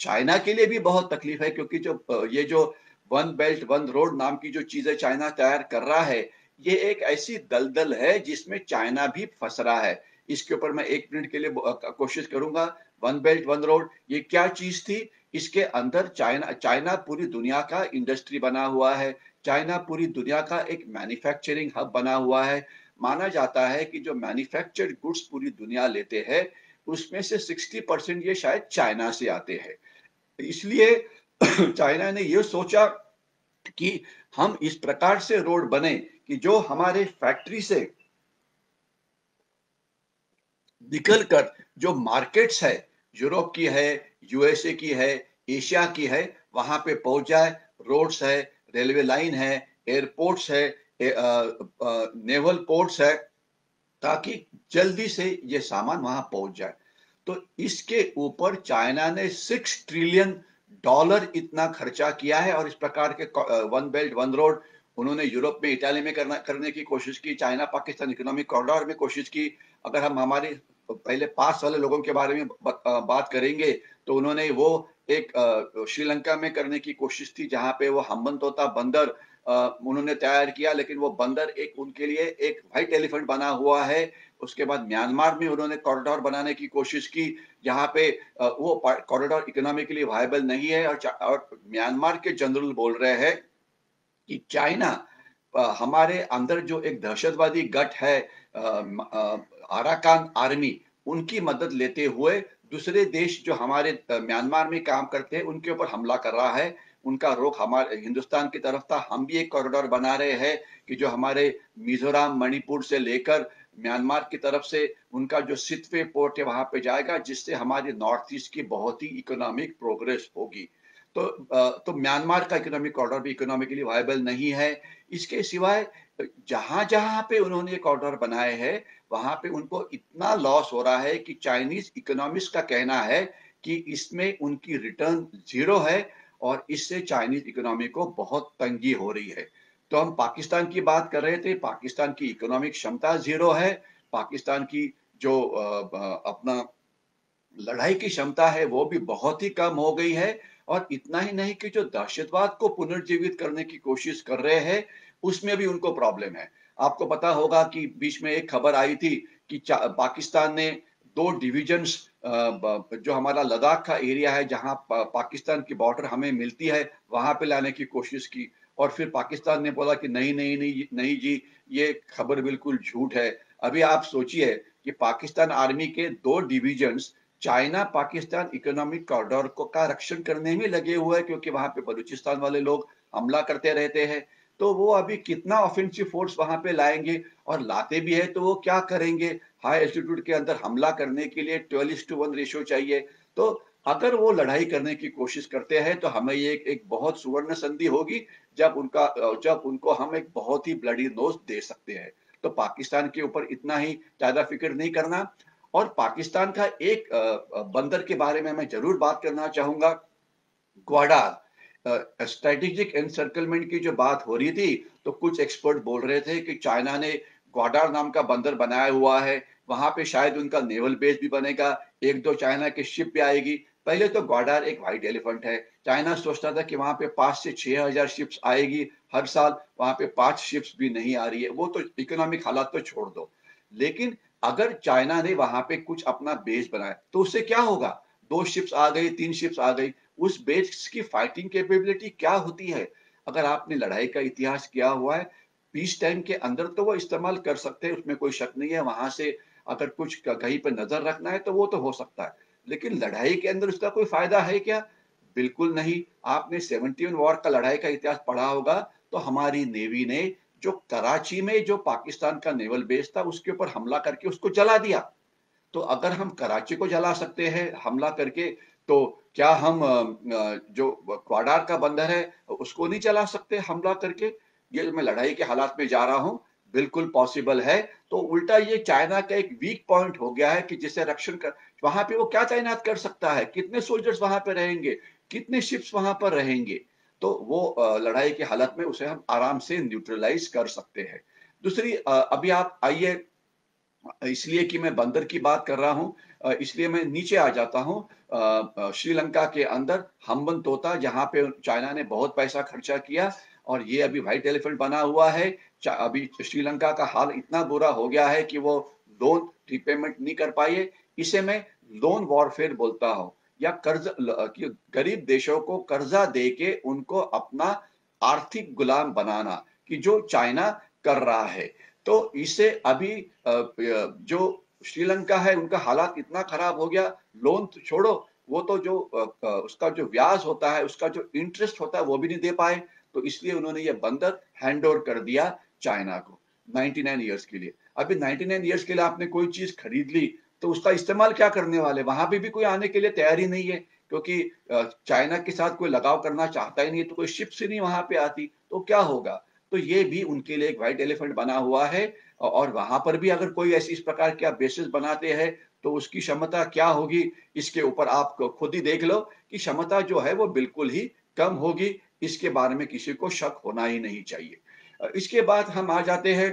चाइना के लिए भी बहुत तकलीफ़ है, क्योंकि जो ये जो वन बेल्ट, वन रोड नाम की जो चीज़ें चाइना तैयार कर रहा है, ये एक ऐसी दलदल है जिसमें चाइना भी फंस रहा है। इसके ऊपर मैं एक मिनट के लिए कोशिश करूँगा। वन बेल्ट, वन रोड, ये क्या चीज़ थी? इसके अंदर चाइना चाइना पूरी दुनिया का इंडस्ट्री बना हुआ है। चाइना पूरी दुनिया का एक मैन्युफैक्चरिंग हब बना हुआ है। माना जाता है कि जो मैन्युफैक्चर्ड गुड्स पूरी दुनिया लेते हैं, उसमें से 60 परसेंट ये शायद चाइना से आते हैं। इसलिए चाइना ने ये सोचा कि हम इस प्रकार से रोड बने कि जो हमारे फैक्ट्री से निकलकर जो मार्केट्स है यूरोप की है यूएसए की है एशिया की है वहाँ पे पहुँच जाए रोड्स है रेलवे लाइन है एयरपोर्ट्स है ए, आ, आ, नेवल पोर्ट्स है ताकि जल्दी से ये सामान वहाँ पहुँच जाए। तो इसके ऊपर चाइना ने सिक्स ट्रिलियन डॉलर इतना खर्चा किया है और इस प्रकार के वन बेल्ट वन रोड उन्होंने यूरोप में, इटाली में करना, करने की कोशिश की, चाइना, पाकिस्तान इकोनॉमिक कॉरिडोर में कोशिश की। अगर हम हमारे पहले पास वाले लोगों के बारे में बात करेंगे तो उन्होंने वो एक श्रीलंका में करने की कोशिश थी, जहाँ पे वो हम्बनतोता बंदर उन्होंने तैयार किया, लेकिन वो बंदर एक, उनके लिए एक व्हाइट एलिफेंट बना हुआ है उसके बाद म्यांमार में उन्होंने कॉरिडोर बनाने की कोशिश की। जहाँ पे वो कॉरिडोर इकोनॉमिकली वायबल नहीं है और, और म्यांमार के जनरल बोल रहे हैं कि चाइना हमारे अंदर जो एक दहशतवादी गट है आराकान आर्मी उनकी मदद लेते हुए दूसरे देश जो हमारे म्यांमार में काम करते हैं उनके ऊपर हमला कर रहा है। उनका रुख हमारे हिंदुस्तान की तरफ़ था। हम भी एक कॉरिडोर बना रहे हैं कि जो हमारे मिजोरम मणिपुर से लेकर म्यांमार की तरफ़ से उनका जो सितवे पोर्ट है, वहाँ पे जाएगा, जिससे हमारे नॉर्थ ईस्ट की बहुत ही इकोनॉमिक प्रोग्रेस होगी। तो तो म्यांमार का इकोनॉमिक कॉरिडोर भी इकोनॉमिकली वायबल नहीं है। इसके सिवाय, जहाँ जहाँ पे उन्होंने कॉरिडोर बनाए हैं, वहाँ पे उनको इतना लॉस हो रहा है कि चाइनीज़ इकोनॉमिस्ट का कहना है कि इसमें उनकी रिटर्न ज़ीरो है और इससे चाइनीज़ इकोनॉमी को बहुत तंगी हो रही है। तो हम पाकिस्तान की बात कर रहे थे, पाकिस्तान की इकोनॉमिक क्षमता ज़ीरो है, पाकिस्तान की जो अपना लड़ाई की क्षमता है, वो भी बहुत ही कम हो गई है और इतना ही नहीं कि जो दहशतवाद को पुनर्जीवित करने की कोशिश कर रहे हैं, उसमें भी उनको प्रॉब्लम है। आपको पता होगा कि बीच में एक खबर आई थी कि पाकिस्तान ने दो डिविजन्स जो हमारा लद्दाख का एरिया है, जहाँ पाकिस्तान की बॉर्डर हमें मिलती है, वहाँ पे लाने की कोशिश की। और फिर पाकिस्तान ने बोला कि नहीं नहीं नहीं नहीं जी, ये खबर बिल्कुल झूठ है। अभी आप सोचिए कि पाकिस्तान आर्मी के दो divisions, China Pakistan economic corridor को का रक्षण करने में लगे हुए हैं, क्योंकि वहाँ पे बलूचिस्तान वाले लोग हमला करते रहते हैं। तो वो अभी कितना ऑफेंसिव फोर्स वहाँ पे लाएँगे और लाते भी है तो वो क्या करेंगे? हाई एल्टीट्यूड के अंदर हमला करने के लिए ट्वेल्व टू वन रेशियो चाहिए। तो अगर वो लड़ाई करने की कोशिश करते हैं तो हमें ये एक, एक बहुत सुवर्ण संधि होगी जब उनका जब उनको हम एक बहुत ही ब्लडी नोज़ दे सकते हैं। तो पाकिस्तान के ऊपर इतना ही ज़्यादा फ़िक्र नहीं करना। और पाकिस्तान का एक बंदर के बारे में मैं ज़रूर बात करना चाहूँगा। ग्वाडार स्ट्रेटेजिक एनसर्कलमेंट की जो बात हो रही थी तो कुछ एक्सपर्ट बोल रहे थे कि चाइना ने ग्वाडार नाम का बंदर बनाया हुआ है। वहाँ पे शायद उनका नेवल बेस भी बनेगा। एक दो चाइना की शिप भी आएगी। पहले तो ग्वाडार एक व्हाइट एलिफेंट है। चाइना सोचता था कि वहाँ पे पाँच से छह हज़ार शिप्स आएगी हर साल, वहाँ पे पाँच शिप्स भी नहीं आ रही है। वो तो इकोनॉमिक हालात तो छोड़ दो। लेकिन अगर चाइना ने वहाँ पे कुछ अपना बेस बनाया तो उससे क्या होगा? दो शिप्स आ गई, तीन शिप्स आ गई। उस बेस की फाइटिंग कैपेबिलिटी क्या होती है? अगर आपने लड़ाई का इतिहास किया हुआ है पीस टाइम के अंदर तो वो इस्तेमाल कर सकते हैं, उसमें कोई शक नहीं है। वहाँ से अगर कुछ कहीं पर नज़र रखना है तो वो तो हो सकता है। लेकिन लड़ाई के अंदर उसका कोई फ़ायदा है क्या? बिल्कुल नहीं। आपने सेवनटीन वॉर का लड़ाई का इतिहास पढ़ा होगा तो हमारी नेवी ने जो कराची में जो पाकिस्तान का नेवल बेस था, उसके ऊपर हमला करके उसको जला दिया। तो अगर हम कराची को जला सकते हैं, हमला करके तो क्या हम जो क्वाडार का बंदर है, उसको नहीं चला सकते हमला करके? ये मैं लड़ाई के हालात में जा रहा हूँ, बिल्कुल पॉसिबल है। तो उल्टा ये चाइना का एक वीक पॉइंट हो गया है कि जिसे रक्षण कर वहाँ पे वो क्या तैनात कर सकता है? कितने सोल्जर्स वहाँ पे रहेंगे? कितने शिप्स वहाँ पर रहेंगे? तो वो लड़ाई की हालत में उसे हम आराम से न्यूट्रलाइज कर सकते हैं। दूसरी अभी आप आइए। इसलिए कि मैं बंदर की बात कर रहा हूँ। इसलिए मैं नीचे आ जाता हूँ। श्रीलंका के अंदर, हम्बन तोता, जहाँ पे चाइना ने बहुत पैसा खर्चा किया और ये अभी व्हाइट एलिफेंट बना हुआ है। अभी श्रीलंका का हाल इतना बुरा हो गया है कि वो लोन रिपेमेंट नहीं कर पाए। इसे मैं लोन वॉरफेयर बोलता हो, या कर्ज गरीब देशों को कर्जा दे के उनको अपना आर्थिक गुलाम बनाना, कि जो चाइना कर रहा है। तो इसे अभी जो श्रीलंका है, उनका हालात इतना खराब हो गया, लोन तो छोड़ो, वो तो जो उसका जो ब्याज होता है, उसका जो इंटरेस्ट होता है, वो भी नहीं दे पाए। तो इसलिए उन्होंने ये बंदर हैंड ओवर कर दिया चाइना को 99 इयर्स के लिए। अभी 99 इयर्स के लिए आपने कोई चीज़ खरीद ली तो उसका इस्तेमाल क्या करने वाले? वहाँ पे भी कोई आने के लिए तैयार नहीं है, क्योंकि चाइना के साथ कोई लगाव करना चाहता ही नहीं है तो कोई शिप से नहीं वहाँ पे आती तो क्या होगा? तो ये भी उनके लिए एक व्हाइट एलिफेंट बना हुआ है और वहाँ पर भी अगर कोई ऐसी इस प्रकार के आप बेसिस बनाते हैं तो उसकी क्षमता क्या होगी? इसके ऊपर आप खुद ही देख लो कि क्षमता जो है वो बिल्कुल ही कम होगी, इसके बारे में किसी को शक होना ही नहीं चाहिए। इसके बाद हम आ जाते हैं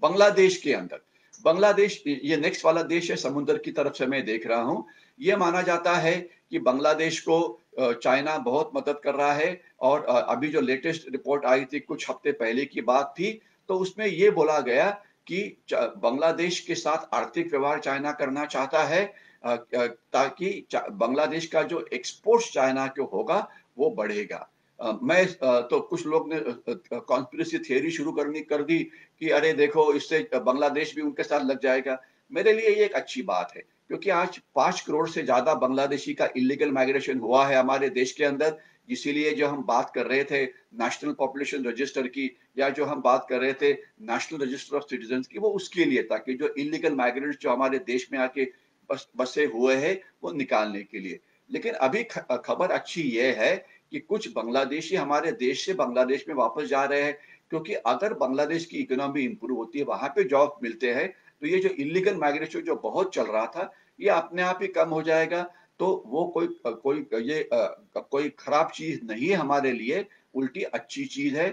बांग्लादेश के अंदर। बांग्लादेश, ये नेक्स्ट वाला देश है, समुद्र की तरफ़ से मैं देख रहा हूँ। ये माना जाता है कि बांग्लादेश को चाइना बहुत मदद कर रहा है और अभी जो लेटेस्ट रिपोर्ट आई थी कुछ हफ़्ते पहले की बात थी तो उसमें ये बोला गया कि बांग्लादेश के साथ आर्थिक व्यवहार चाइना करना चाहता है ताकि बांग्लादेश का जो एक्सपोर्ट चाइना को होगा, वो बढ़ेगा। मैं तो कुछ लोग ने कॉन्स्पिरसी थियोरी शुरू करनी, कर दी कि अरे देखो, इससे बांग्लादेश भी उनके साथ लग जाएगा। मेरे लिए ये एक अच्छी बात है, क्योंकि आज पाँच करोड़ से ज़्यादा बांग्लादेशी का इलीगल माइग्रेशन हुआ है हमारे देश के अंदर। इसीलिए जो हम बात कर रहे थे नेशनल पॉपुलेशन रजिस्टर की, या जो हम बात कर रहे थे नेशनल रजिस्टर ऑफ़ सिटीजन की, वो उसके लिए, ताकि जो इलीगल माइग्रेंट्स जो हमारे देश में आके बस, बसे हुए हैं, वो निकालने के लिए। लेकिन अभी खबर अच्छी ये है कि कुछ बांग्लादेशी हमारे देश से बांग्लादेश में वापस जा रहे हैं, क्योंकि अगर बांग्लादेश की इकोनॉमी इंप्रूव होती है, वहाँ पे जॉब मिलते हैं तो ये जो इलीगल माइग्रेशन जो बहुत चल रहा था, ये अपने आप ही कम हो जाएगा। तो वो कोई कोई, ये कोई खराब चीज़ नहीं है हमारे लिए, उल्टी अच्छी चीज़ है।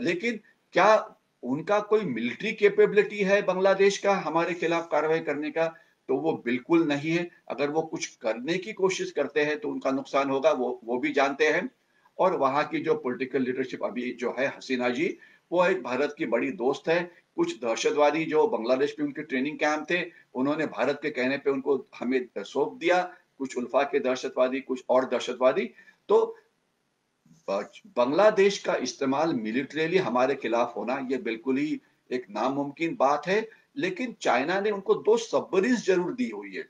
लेकिन क्या उनका कोई मिलिट्री कैपेबिलिटी है बांग्लादेश का, हमारे खिलाफ कार्रवाई करने का? तो वो बिल्कुल नहीं है। अगर वो कुछ करने की कोशिश करते हैं तो उनका नुकसान होगा, वो वो भी जानते हैं। और वहाँ की जो पॉलिटिकल लीडरशिप अभी जो है हसीना जी, वो एक भारत की बड़ी दोस्त है। कुछ दहशतवादी जो बांग्लादेश में उनके ट्रेनिंग कैंप थे, उन्होंने भारत के कहने पे उनको हमें सौंप दिया। कुछ उल्फा के दहशतवादी, कुछ और दहशतवादी। तो बांग्लादेश का इस्तेमाल मिलिट्रीली हमारे खिलाफ होना यह बिल्कुल ही एक नामुमकिन बात है। लेकिन चाइना ने उनको दो सबमरीन ज़रूर दी हुई है।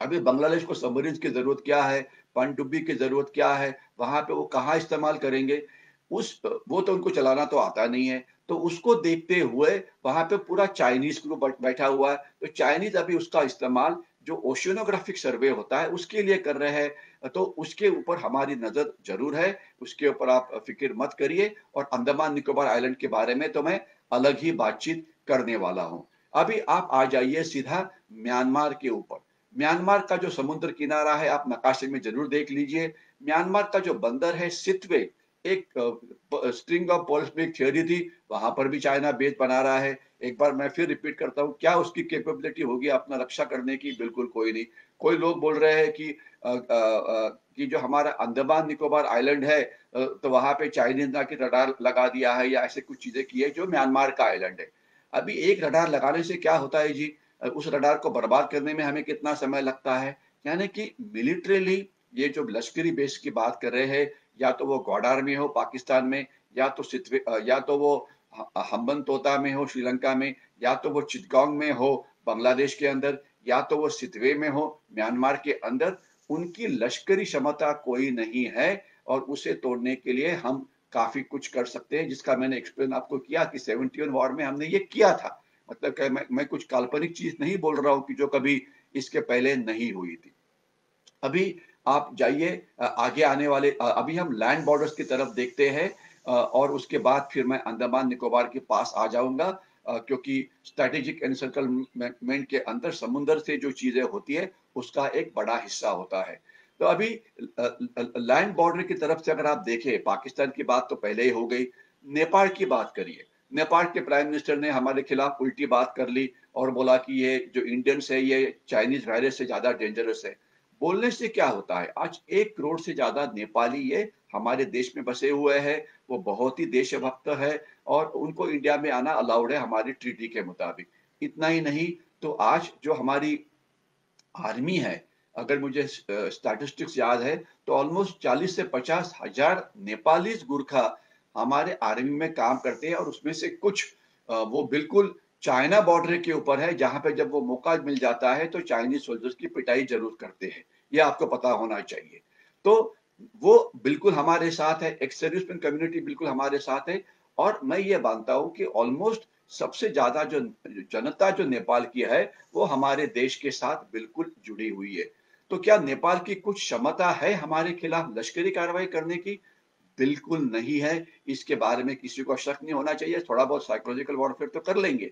अभी बांग्लादेश को सबमरीन की ज़रूरत क्या है? पनडुब्बी की ज़रूरत क्या है? वहाँ पे वो कहाँ इस्तेमाल करेंगे? उस वो तो उनको चलाना तो आता नहीं है। तो उसको देखते हुए वहाँ पे पूरा चाइनीज़ ग्रुप बैठा हुआ है। तो चाइनीज़ अभी उसका इस्तेमाल जो ओशियोनोग्राफिक सर्वे होता है, उसके लिए कर रहे हैं। तो उसके ऊपर हमारी नज़र ज़रूर है। उसके ऊपर आप फ़िक्र मत करिए। और अंडमान निकोबार आइलैंड के बारे में तो मैं अलग ही बातचीत करने वाला हूँ। अभी आप आ जाइए सीधा म्यांमार के ऊपर। म्यांमार का जो समुद्र किनारा है आप नकाशे में ज़रूर देख लीजिए। म्यांमार का जो बंदर है सितवे एक स्ट्रिंग ऑफ़ पोल्स में एक थी वहाँ पर भी चाइना बेस बना रहा है। एक बार मैं फिर रिपीट करता हूँ क्या उसकी कैपेबिलिटी होगी अपना रक्षा करने की? बिल्कुल कोई नहीं। कोई लोग बोल रहे हैं कि आ, आ, आ, कि जो हमारा अंडमान निकोबार आइलैंड है तो वहाँ पे चाइनीज़ ना की रडार लगा दिया है या ऐसे कुछ चीज़ें की है जो म्यांमार का आइलैंड है। अभी एक रडार लगाने से क्या होता है जी? उस रडार को बर्बाद करने में हमें कितना समय लगता है? यानी कि मिलिट्रीली ये जो लश्करी बेस की बात कर रहे हैं, या तो वो गौडार में हो पाकिस्तान में, या तो या तो वो हम्बन तोता में हो श्रीलंका में, या तो वो चिटगांग में हो बांग्लादेश के अंदर, या तो वो सितवे में हो म्यांमार के अंदर, उनकी लश्करी क्षमता कोई नहीं है और उसे तोड़ने के लिए हम काफ़ी कुछ कर सकते हैं जिसका मैंने एक्सप्लेन आपको किया कि सेवेंटी वॉर में हमने ये किया था। मतलब मैं, मैं कुछ काल्पनिक चीज़ नहीं बोल रहा हूँ कि जो कभी इसके पहले नहीं हुई थी। अभी आप जाइए आगे आने वाले अभी हम लैंड बॉर्डर्स की तरफ़ देखते हैं और उसके बाद फिर मैं अंडमान निकोबार के पास आ जाऊँगा क्योंकि स्ट्रेटेजिक एनसर्कलमेंट के अंदर समुद्र से जो चीज़ें होती है उसका एक बड़ा हिस्सा होता है। तो अभी लैंड बॉर्डर की तरफ़ से अगर आप देखें, पाकिस्तान की बात तो पहले ही हो गई। नेपाल की बात करिए। नेपाल के प्राइम मिनिस्टर ने हमारे खिलाफ उल्टी बात कर ली और बोला कि ये जो इंडियंस है, ये चाइनीज़ वायरस से ज़्यादा डेंजरस है। बोलने से क्या होता है? आज एक करोड़ से ज़्यादा नेपाली ये हमारे देश में बसे हुए हैं। वो बहुत ही देशभक्त है और उनको इंडिया में आना अलाउड है हमारी ट्रीटी के मुताबिक। इतना ही नहीं तो आज जो हमारी आर्मी है अगर मुझे स्टैटिस्टिक्स याद है तो ऑलमोस्ट 40 से पचास हज़ार नेपाली गुरखा हमारे आर्मी में काम करते हैं और उसमें से कुछ वो बिल्कुल चाइना बॉर्डर के ऊपर है, जहाँ पे जब वो मौका मिल जाता है तो चाइनीज़ सोल्जर्स की पिटाई ज़रूर करते हैं। ये आपको पता होना चाहिए। तो वो बिल्कुल हमारे साथ है एक सर्विसमैन कम्युनिटी बिल्कुल हमारे साथ है, और मैं ये मानता हूँ कि ऑलमोस्ट सबसे ज़्यादा जो, जनता जो नेपाल की है, वो हमारे देश के साथ बिल्कुल जुड़ी हुई है। तो क्या नेपाल की कुछ क्षमता है हमारे खिलाफ लश्करी कार्रवाई करने की? बिल्कुल नहीं है। इसके बारे में किसी को शक नहीं होना चाहिए। थोड़ा बहुत साइकोलॉजिकल वॉरफेयर तो कर लेंगे।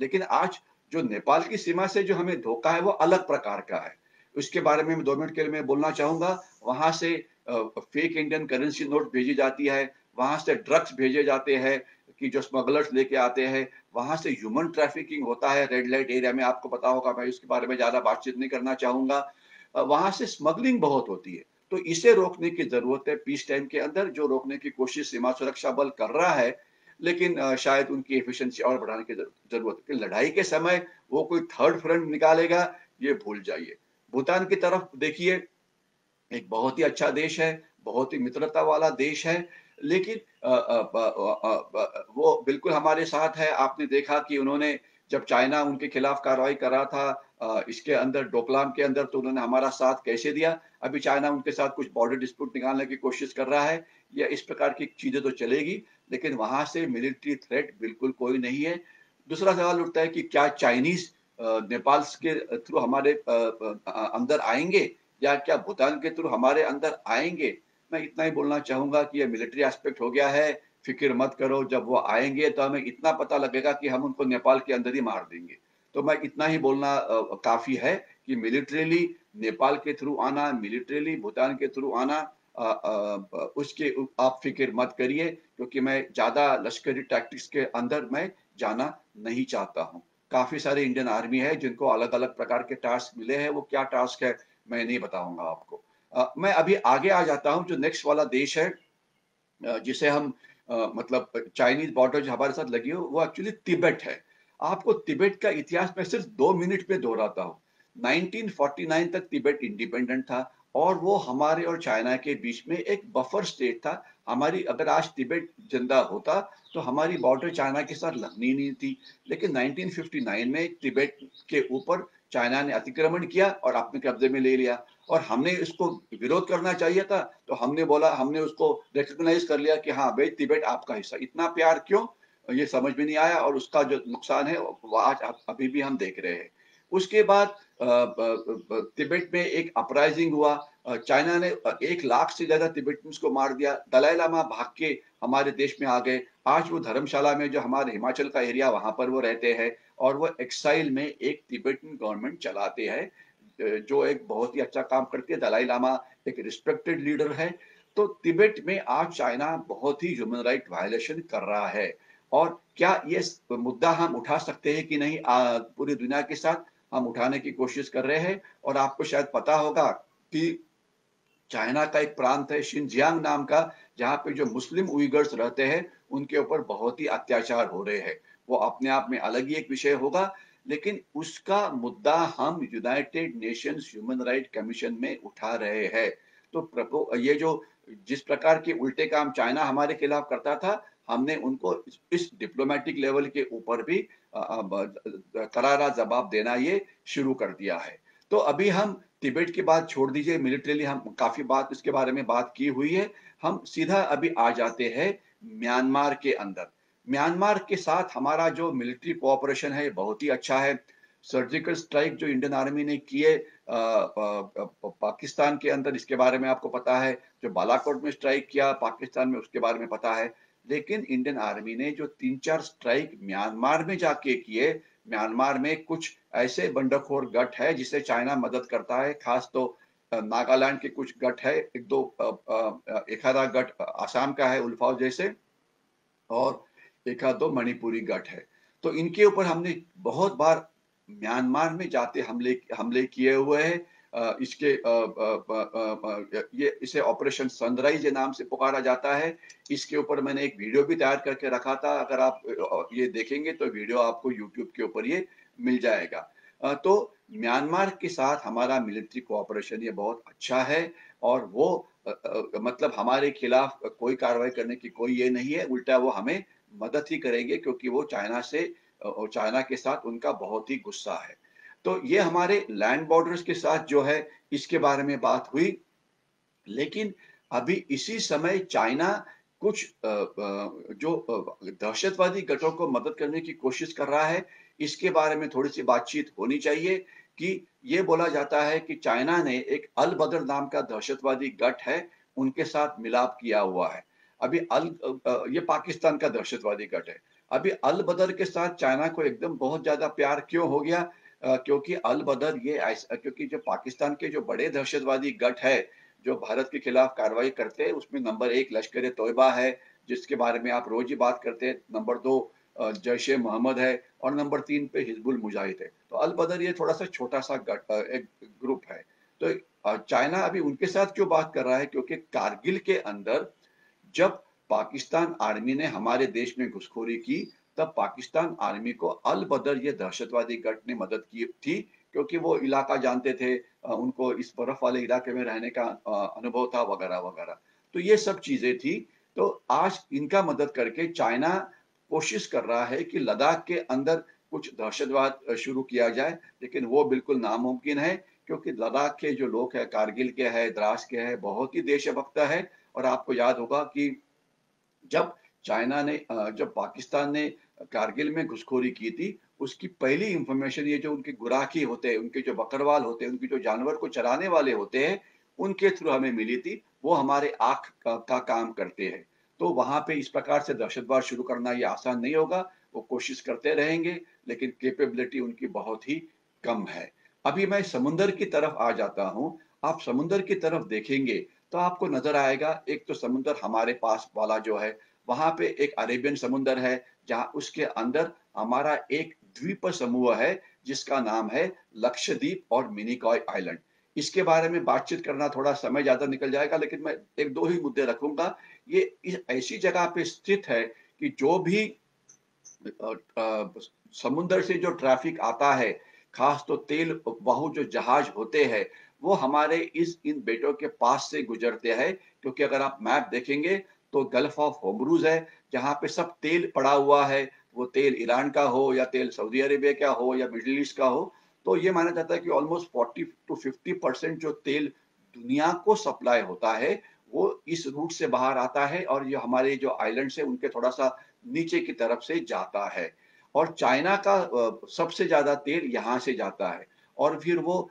लेकिन आज जो नेपाल की सीमा से जो हमें धोखा है, वो अलग प्रकार का है। उसके बारे में दो मिनट के लिए मैं बोलना चाहूँगा। वहाँ से फेक इंडियन करेंसी नोट भेजी जाती है। वहाँ से ड्रग्स भेजे जाते हैं कि जो स्मगलर्स लेके आते हैं। वहाँ से ह्यूमन ट्रैफिकिंग होता है। रेड लाइट एरिया में आपको पता होगा। मैं इसके बारे में ज़्यादा बातचीत नहीं करना चाहूँगा। वहाँ से स्मगलिंग बहुत होती है। तो इसे रोकने की ज़रूरत है पीस टाइम के अंदर जो रोकने की कोशिश सीमा सुरक्षा बल कर रहा है लेकिन शायद उनकी एफिशिएंसी और बढ़ाने की ज़रूरत है। लड़ाई के समय वो कोई थर्ड फ्रंट निकालेगा ये भूल जाइए। भूटान की तरफ़ देखिए एक बहुत ही अच्छा देश है बहुत ही मित्रता वाला देश है लेकिन आ, आ, आ, वो बिल्कुल हमारे साथ है। आपने देखा कि उन्होंने जब चाइना उनके खिलाफ कार्रवाई कर रहा था इसके अंदर, डोकलाम के अंदर तो उन्होंने हमारा साथ कैसे दिया? अभी चाइना उनके साथ कुछ बॉर्डर डिस्प्यूट निकालने की कोशिश कर रहा है, या इस प्रकार की चीज़ें तो चलेगी, लेकिन वहाँ से मिलिट्री थ्रेट बिल्कुल कोई नहीं है। दूसरा सवाल उठता है कि क्या चाइनीज़ नेपाल के थ्रू हमारे अंदर आएँगे, या क्या भूटान के थ्रू हमारे अंदर आएँगे? मैं इतना ही बोलना चाहूँगा कि ये मिलिट्री एस्पेक्ट हो गया है, फ़िक्र मत करो, जब वो आएँगे तो हमें इतना पता लगेगा कि हम उनको नेपाल के अंदर ही मार देंगे। तो मैं इतना ही बोलना काफ़ी है कि मिलिट्रीली नेपाल के थ्रू आना मिलिट्रीली भूटान के थ्रू आना आ, आ, उसके आप फ़िक्र मत करिए क्योंकि मैं ज़्यादा लश्करी टैक्टिक्स के अंदर मैं जाना नहीं चाहता हूँ। काफ़ी सारे इंडियन आर्मी है जिनको अलग अलग प्रकार के टास्क मिले हैं वो क्या टास्क है मैं नहीं बताऊँगा आपको। आ, मैं अभी आगे आ जाता हूँ जो नेक्स्ट वाला देश है जिसे हम मतलब चाइनीज़ बॉर्डर जो हमारे साथ लगी हो वो एक्चुअली तिब्बत है। आपको तिब्बत का इतिहास में सिर्फ़ दो मिनट में दोहराता हूँ। 1949 तक तिब्बत इंडिपेंडेंट था और वो हमारे और चाइना के बीच में एक बफर स्टेट था। हमारी अगर आज तिब्बत ज़िंदा होता तो हमारी बॉर्डर चाइना के साथ लगनी नहीं थी। लेकिन 1959 में तिब्बत के ऊपर चाइना ने अतिक्रमण किया और अपने कब्जे में ले लिया। और हमने इसको विरोध करना चाहिए था। तो हमने बोला, हमने उसको रिकग्नाइज कर लिया कि हाँ भाई तिब्बत आपका हिस्सा। इतना प्यार क्यों? ये समझ में नहीं आया और उसका जो नुकसान है, वो आज अभी भी हम देख रहे हैं। उसके बाद तिब्बत में एक अपराइजिंग हुआ। चाइना ने एक लाख से ज़्यादा तिब्बतन्स को मार दिया। दलाई लामा भाग के हमारे देश में आ गए। आज वो धर्मशाला में, जो हमारे हिमाचल का एरिया, वहाँ पर वो रहते हैं और वो एक्साइल में एक तिब्बतन गवर्नमेंट चलाते हैं। जो एक बहुत ही अच्छा काम करती है। दलाई लामा एक रिस्पेक्टेड लीडर है। तो तिब्बत में आज चाइना बहुत ही ह्यूमन राइट वायलेशन कर रहा है। और क्या ये मुद्दा हम उठा सकते हैं कि नहीं? पूरी दुनिया के साथ हम उठाने की कोशिश कर रहे हैं और आपको शायद पता होगा कि चाइना का एक प्रांत है शिनजियांग नाम का, जहाँ पे जो मुस्लिम उइगर्स रहते हैं, उनके ऊपर बहुत ही अत्याचार हो रहे हैं। वो अपने आप में अलग ही एक विषय होगा, लेकिन उसका मुद्दा हम United Nations human right commission में उठा रहे हैं। तो ये जो जिस प्रकार के उल्टे काम चाइना हमारे खिलाफ करता था हमने उनको इस डिप्लोमेटिक लेवल के ऊपर भी करारा जवाब देना ये शुरू कर दिया है। तो अभी हम तिब्बत की बात छोड़ दीजिए मिलिट्रीली हम काफ़ी बात इसके बारे में बात की हुई है। हम सीधा अभी आ जाते हैं म्यांमार के अंदर। म्यांमार के साथ हमारा जो मिलिट्री कोऑपरेशन है बहुत ही अच्छा है। सर्जिकल स्ट्राइक जो इंडियन आर्मी ने किए पाकिस्तान के अंदर, इसके बारे में आपको पता है। जो बालाकोट में स्ट्राइक किया, पाकिस्तान में उसके बारे में पता है। लेकिन इंडियन आर्मी ने जो तीन चार स्ट्राइक म्यांमार में जाके किए, म्यांमार में कुछ ऐसे बंडखोर गट है जिसे चाइना मदद करता है, खास तो नागालैंड के कुछ गट है, एक दो एक आधा गट आसाम का है, उल्फाव जैसे, और एक आध दो मणिपुरी गट है। तो इनके ऊपर हमने बहुत बार म्यांमार में जाते हमले हमले किए हुए हैं। इसके ये इसे ऑपरेशन सनराइज नाम से पुकारा जाता है। इसके ऊपर मैंने एक वीडियो भी तैयार करके रखा था। अगर आप ये देखेंगे तो वीडियो आपको यूट्यूब के ऊपर ये मिल जाएगा। तो म्यांमार के साथ हमारा मिलिट्री कोऑपरेशन ये बहुत अच्छा है और वो मतलब हमारे खिलाफ कोई कार्रवाई करने की कोई ये नहीं है। उल्टा वो हमें मदद ही करेंगे क्योंकि वो चाइना से चाइना के साथ उनका बहुत ही गुस्सा है। तो ये हमारे लैंड बॉर्डर्स के साथ जो है, इसके बारे में बात हुई। लेकिन अभी इसी समय चाइना कुछ जो दहशतवादी गठों को मदद करने की कोशिश कर रहा है, इसके बारे में थोड़ी सी बातचीत होनी चाहिए कि ये बोला जाता है कि चाइना ने एक अल बदर नाम का दहशतवादी गठ है, उनके साथ मिलाप किया हुआ है। अभी अल ये पाकिस्तान का दहशतवादी गठ है। अभी अल बदर के साथ चाइना को एकदम बहुत ज़्यादा प्यार क्यों हो गया? क्योंकि अल बदर ये क्योंकि जो पाकिस्तान के जो बड़े दहशतवादी गट है, जो भारत के खिलाफ कार्रवाई करते हैं, उसमें नंबर एक लश्कर तोयबा है, जिसके बारे में आप रोज ही बात करते हैं। नंबर दो जैश मोहम्मद है और नंबर तीन पे हिजबुल मुजाहिद है। तो अल बदर ये थोड़ा सा छोटा सा गट एक ग्रुप है। तो चाइना अभी उनके साथ क्यों बात कर रहा है? क्योंकि कारगिल के अंदर जब पाकिस्तान आर्मी ने हमारे देश में घुसखोरी की तब पाकिस्तान आर्मी को अल बदर ये दहशतवादी गट ने मदद की थी, क्योंकि वो इलाका जानते थे उनको इस बर्फ़ वाले इलाके में रहने का अनुभव था वगैरह वगैरह। तो ये सब चीज़ें थी। तो आज इनका मदद करके चाइना कोशिश कर रहा है कि लद्दाख के अंदर कुछ दहशतवाद शुरू किया जाए, लेकिन वो बिल्कुल नामुमकिन है, क्योंकि लद्दाख के जो लोग हैं, कारगिल के हैं, द्रास के हैं, बहुत ही देशभक्त है। और आपको याद होगा कि जब चाइना ने जब पाकिस्तान ने कारगिल में घुसखोरी की थी उसकी पहली इंफॉर्मेशन ये जो उनके गुराखी होते हैं उनके जो बकरवाल होते हैं उनके जो जानवर को चराने वाले होते हैं उनके थ्रू हमें मिली थी वो हमारे आँख का, का काम करते हैं। तो वहाँ पे इस प्रकार से दहशतवाद शुरू करना ये आसान नहीं होगा वो कोशिश करते रहेंगे लेकिन कैपेबिलिटी उनकी बहुत ही कम है। अभी मैं समुन्दर की तरफ़ आ जाता हूँ आप समुन्दर की तरफ़ देखेंगे तो आपको नज़र आएगा एक तो समुन्दर हमारे पास वाला जो है वहाँ पे एक अरेबियन समुन्दर है, जहाँ उसके अंदर हमारा एक द्वीप समूह है, जिसका नाम है लक्षद्वीप और मिनिकॉय आइलैंड। इसके बारे में बातचीत करना थोड़ा समय ज़्यादा निकल जाएगा, लेकिन मैं एक दो ही मुद्दे रखूँगा। ये ऐसी जगह पे स्थित है कि जो भी समुद्र से जो ट्रैफ़िक आता है, खास तो तेल वाहु जो जहाज़ होते हैं, वो हमारे इस इन बेटों के पास से गुजरते हैं, क्योंकि अगर आप मैप देखेंगे तो गल्फ ऑफ़ होमरूज है, जहाँ पे सब तेल पड़ा हुआ है। वो तेल ईरान का हो या तेल सऊदी अरेबिया का हो या मिडिल ईस्ट का हो तो ये माना जाता है कि almost forty to fifty percent जो तेल दुनिया को सप्लाई होता है, वो इस रूट से बाहर आता है और ये हमारे जो आइलैंड है, उनके थोड़ा सा नीचे की तरफ़ से जाता है। और चाइना का सबसे ज़्यादा तेल यहाँ से जाता है। और फिर वो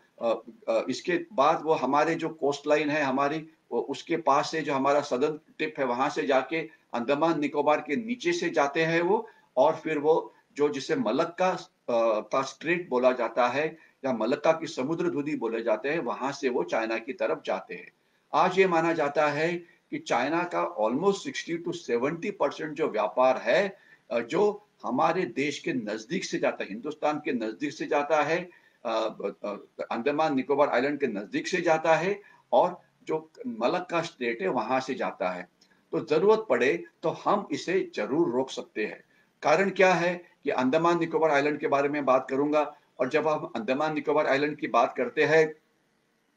इसके बाद वो हमारे जो कोस्ट लाइन है, हमारी उसके पास से जो हमारा सदन टिप है, वहाँ से जाके अंडमान निकोबार के नीचे से जाते हैं वो, और फिर वो जो जिसे मलक्का का स्ट्रेट बोला जाता है, या मलक्का की समुद्र धुदी बोले जाते हैं, वहाँ से वो चाइना की तरफ़ जाते हैं। आज ये माना जाता है कि चाइना का almost sixty to seventy percent जो व्यापार है जो हमारे देश के नज़दीक से जाता है, हिंदुस्तान के नज़दीक से जाता है अंडमान निकोबार आइलैंड के नज़दीक से जाता है, और जो मलक का स्टेट है वहाँ से जाता है। तो ज़रूरत पड़े तो हम इसे ज़रूर रोक सकते हैं। कारण क्या है कि अंडमान निकोबार आइलैंड के बारे में बात करूँगा और जब हम अंडमान निकोबार आइलैंड की बात करते हैं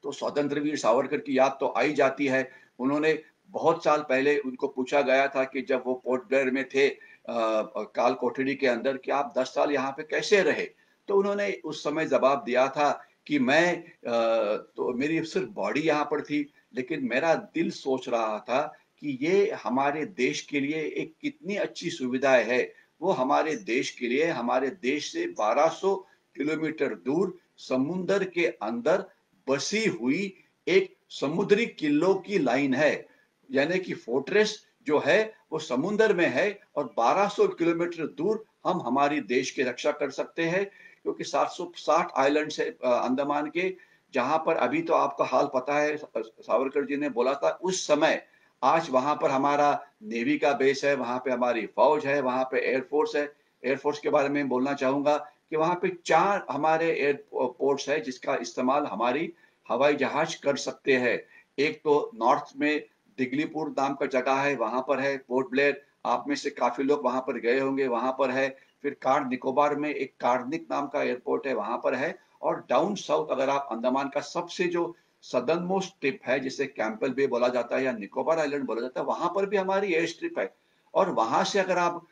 तो स्वतंत्र वीर सावरकर की याद तो आई जाती है। उन्होंने बहुत साल पहले उनको पूछा गया था कि जब वो पोर्ट ब्लेयर में थे आ, काल कोठड़ी के अंदर कि आप दस साल यहाँ पे कैसे रहे? तो उन्होंने उस समय जवाब दिया था कि मैं आ, तो मेरी सिर्फ़ बॉडी यहाँ पर थी लेकिन मेरा दिल सोच रहा था कि ये हमारे देश के लिए एक कितनी अच्छी सुविधा है। वो हमारे देश के लिए, हमारे देश से 1200 किलोमीटर दूर समुन्दर के अंदर बसी हुई एक समुद्री किल्लों की लाइन है। यानी कि फोर्ट्रेस जो है, वो समुन्द्र में है और 1200 किलोमीटर दूर हम हमारी देश की रक्षा कर सकते हैं, क्योंकि 760 आइलैंड है अंडमान के। जहाँ पर अभी तो आपका हाल पता है सावरकर जी ने बोला था, उस समय आज वहाँ पर हमारा नेवी का बेस है, वहाँ पे हमारी फौज है, वहाँ पे एयरफोर्स है। एयरफोर्स के बारे में बोलना चाहूँगा कि वहाँ पे चार हमारे एयरपोर्ट्स है जिसका इस्तेमाल हमारी हवाई जहाज़ कर सकते हैं। एक तो नॉर्थ में दिगलीपुर नाम का जगह है, वहाँ पर है पोर्ट ब्लेयर। आप में से काफ़ी लोग वहाँ पर गए होंगे, वहाँ पर है। फिर कार निकोबार में एक कार्निक नाम का एयरपोर्ट है, वहाँ पर है। और डाउन साउथ अगर आप अंडमान का सबसे जो सदन मोस्ट टिप है, जिसे कैंपल बे बोला जाता है या निकोबार आइलैंड बोला जाता है, वहाँ पर भी हमारी एयर स्ट्रिप है। और वहाँ से अगर आप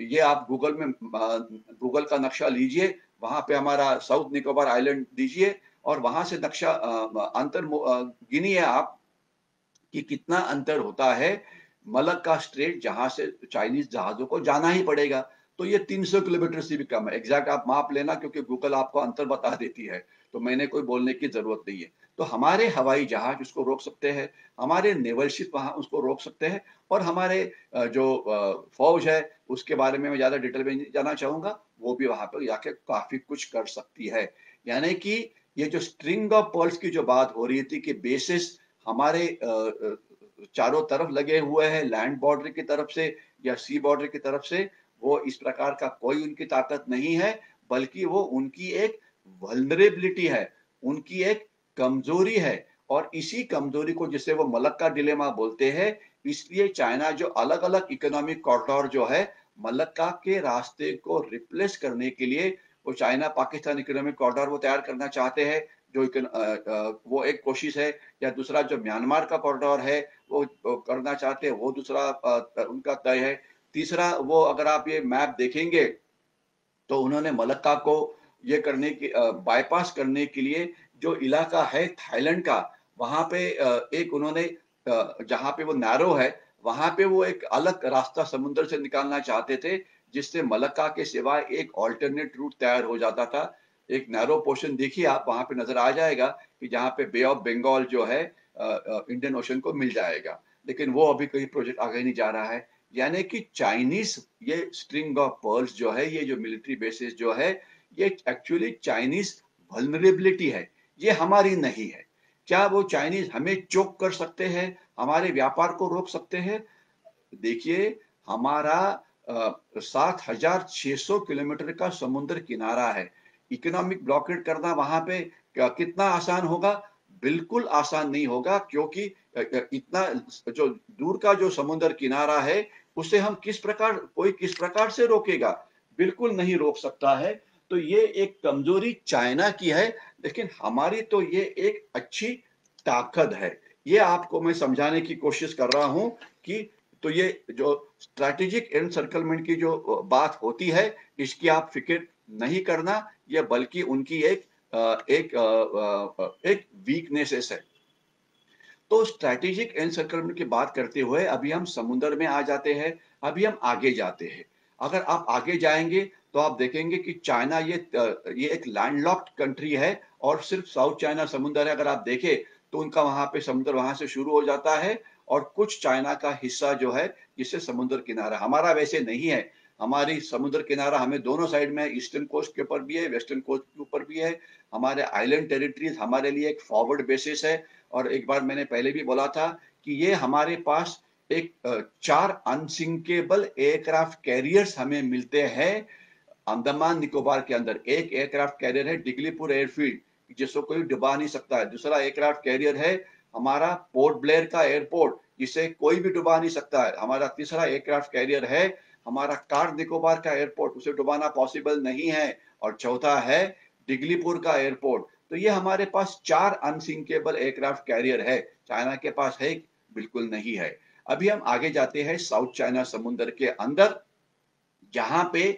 ये आप गूगल में गूगल का नक्शा लीजिए, वहाँ पे हमारा साउथ निकोबार आइलैंड दीजिए और वहाँ से नक्शा अंतर गिनिए आप कि कितना अंतर होता है मलक का स्ट्रेट जहाँ से चाइनीज़ जहाजों को जाना ही पड़ेगा। तो ये 300 किलोमीटर से भी कम है। एग्जैक्ट आप माप लेना क्योंकि गूगल आपको अंतर बता देती है तो मैंने कोई बोलने की ज़रूरत नहीं है। तो हमारे हवाई जहाज़ उसको रोक सकते हैं, हमारे नेवल शिप वहाँ उसको रोक सकते हैं और हमारे जो फौज है, उसके बारे में मैं ज़्यादा डिटेल में जाना चाहूँगा, वो भी वहाँ पर जाके काफ़ी कुछ कर सकती है। यानी कि ये जो स्ट्रिंग ऑफ़ पर्ल्स की जो बात हो रही थी कि बेसिस हमारे चारों तरफ़ लगे हुए हैं लैंड बॉर्डर की तरफ़ से या सी बॉर्डर की तरफ़ से वो इस प्रकार का कोई उनकी ताकत नहीं है, बल्कि वो उनकी एक वल्नरेबिलिटी है, उनकी एक कमज़ोरी है। और इसी कमज़ोरी को जिसे वो मलक्का डिलेमा बोलते हैं, इसलिए चाइना जो अलग अलग इकोनॉमिक कॉरिडोर जो है मलक्का के रास्ते को रिप्लेस करने के लिए वो चाइना पाकिस्तान इकोनॉमिक कॉरिडोर वो तैयार करना चाहते हैं, जो वो एक कोशिश है, या दूसरा जो म्यांमार का कॉरिडोर है, वो करना चाहते हैं, वो दूसरा उनका तय है। तीसरा, वो अगर आप ये मैप देखेंगे तो उन्होंने मलक्का को ये करने की बाईपास करने के लिए जो इलाका है थाईलैंड का, वहाँ पे एक उन्होंने जहाँ पे वो नैरो है, वहाँ पे वो एक अलग रास्ता समुद्र से निकालना चाहते थे, जिससे मलक्का के सिवाय एक ऑल्टरनेट रूट तैयार हो जाता था। एक नैरो पोर्शन देखिए आप, वहाँ पे नज़र आ जाएगा कि जहाँ पे बे ऑफ़ बंगाल जो है इंडियन ओशन को मिल जाएगा। लेकिन वो अभी कोई प्रोजेक्ट आगे नहीं जा रहा है। यानी कि चाइनीज़ ये स्ट्रिंग ऑफ़ पर्ल्स जो है, ये जो मिलिट्री बेसिस जो है, ये एक्चुअली चाइनीज़ वल्नरेबिलिटी है। ये हमारी नहीं है। क्या वो चाइनीज़ हमें चोक कर सकते हैं, हमारे व्यापार को रोक सकते हैं? देखिए, हमारा सात हज़ार छह सौ किलोमीटर का समुद्र किनारा है। इकोनॉमिक ब्लॉकेट करना वहाँ पे कितना आसान होगा? बिल्कुल आसान नहीं होगा, क्योंकि इतना जो दूर का जो समुद्र किनारा है उसे हम किस प्रकार, कोई किस प्रकार से रोकेगा? बिल्कुल नहीं रोक सकता है। तो ये एक कमज़ोरी चाइना की है, लेकिन हमारी तो ये एक अच्छी ताकत है। ये आपको मैं समझाने की कोशिश कर रहा हूँ कि तो ये जो स्ट्रैटेजिक एनसर्कलमेंट की जो बात होती है, इसकी आप फ़िक्र नहीं करना। ये बल्कि उनकी एक एक एक वीकनेसेस है। तो स्ट्रैटेजिक एनसर्कलमेंट की बात करते हुए अभी हम समुद्र में आ जाते हैं, अभी हम आगे जाते हैं। अगर आप आगे जाएँगे तो आप देखेंगे कि चाइना ये ये एक लैंडलॉक्ड कंट्री है और सिर्फ़ साउथ चाइना समुद्र है। अगर आप देखें तो उनका वहाँ पे समुद्र वहाँ से शुरू हो जाता है और कुछ चाइना का हिस्सा जो है जिससे समुद्र किनारा, हमारा वैसे नहीं है। हमारी समुद्र किनारा हमें दोनों साइड में ईस्टर्न कोस्ट के ऊपर भी है, वेस्टर्न कोस्ट के ऊपर भी है। हमारे आइलैंड टेरिटरीज हमारे लिए एक फॉरवर्ड बेसिस है। और एक बार मैंने पहले भी बोला था कि ये हमारे पास एक चार अनसिंकेबल एयरक्राफ्ट कैरियर्स हमें मिलते हैं। अंडमान निकोबार के अंदर एक एयरक्राफ्ट कैरियर है, डिगलीपुर एयरफील्ड, जिसको कोई डुबा नहीं सकता है। दूसरा एयरक्राफ्ट कैरियर है, हमारा पोर्ट ब्लेयर का एयरपोर्ट, जिसे कोई भी डुबा नहीं सकता है। हमारा तीसरा एयरक्राफ्ट कैरियर है, हमारा कार निकोबार का एयरपोर्ट, उसे डुबाना पॉसिबल नहीं है। और चौथा है, डिगलीपुर का एयरपोर्ट तो ये हमारे पास चार अनसिंकेबल एयरक्राफ्ट कैरियर है। चाइना के पास है बिल्कुल नहीं है। अभी हम आगे जाते हैं साउथ चाइना समुद्र के अंदर, जहाँ पे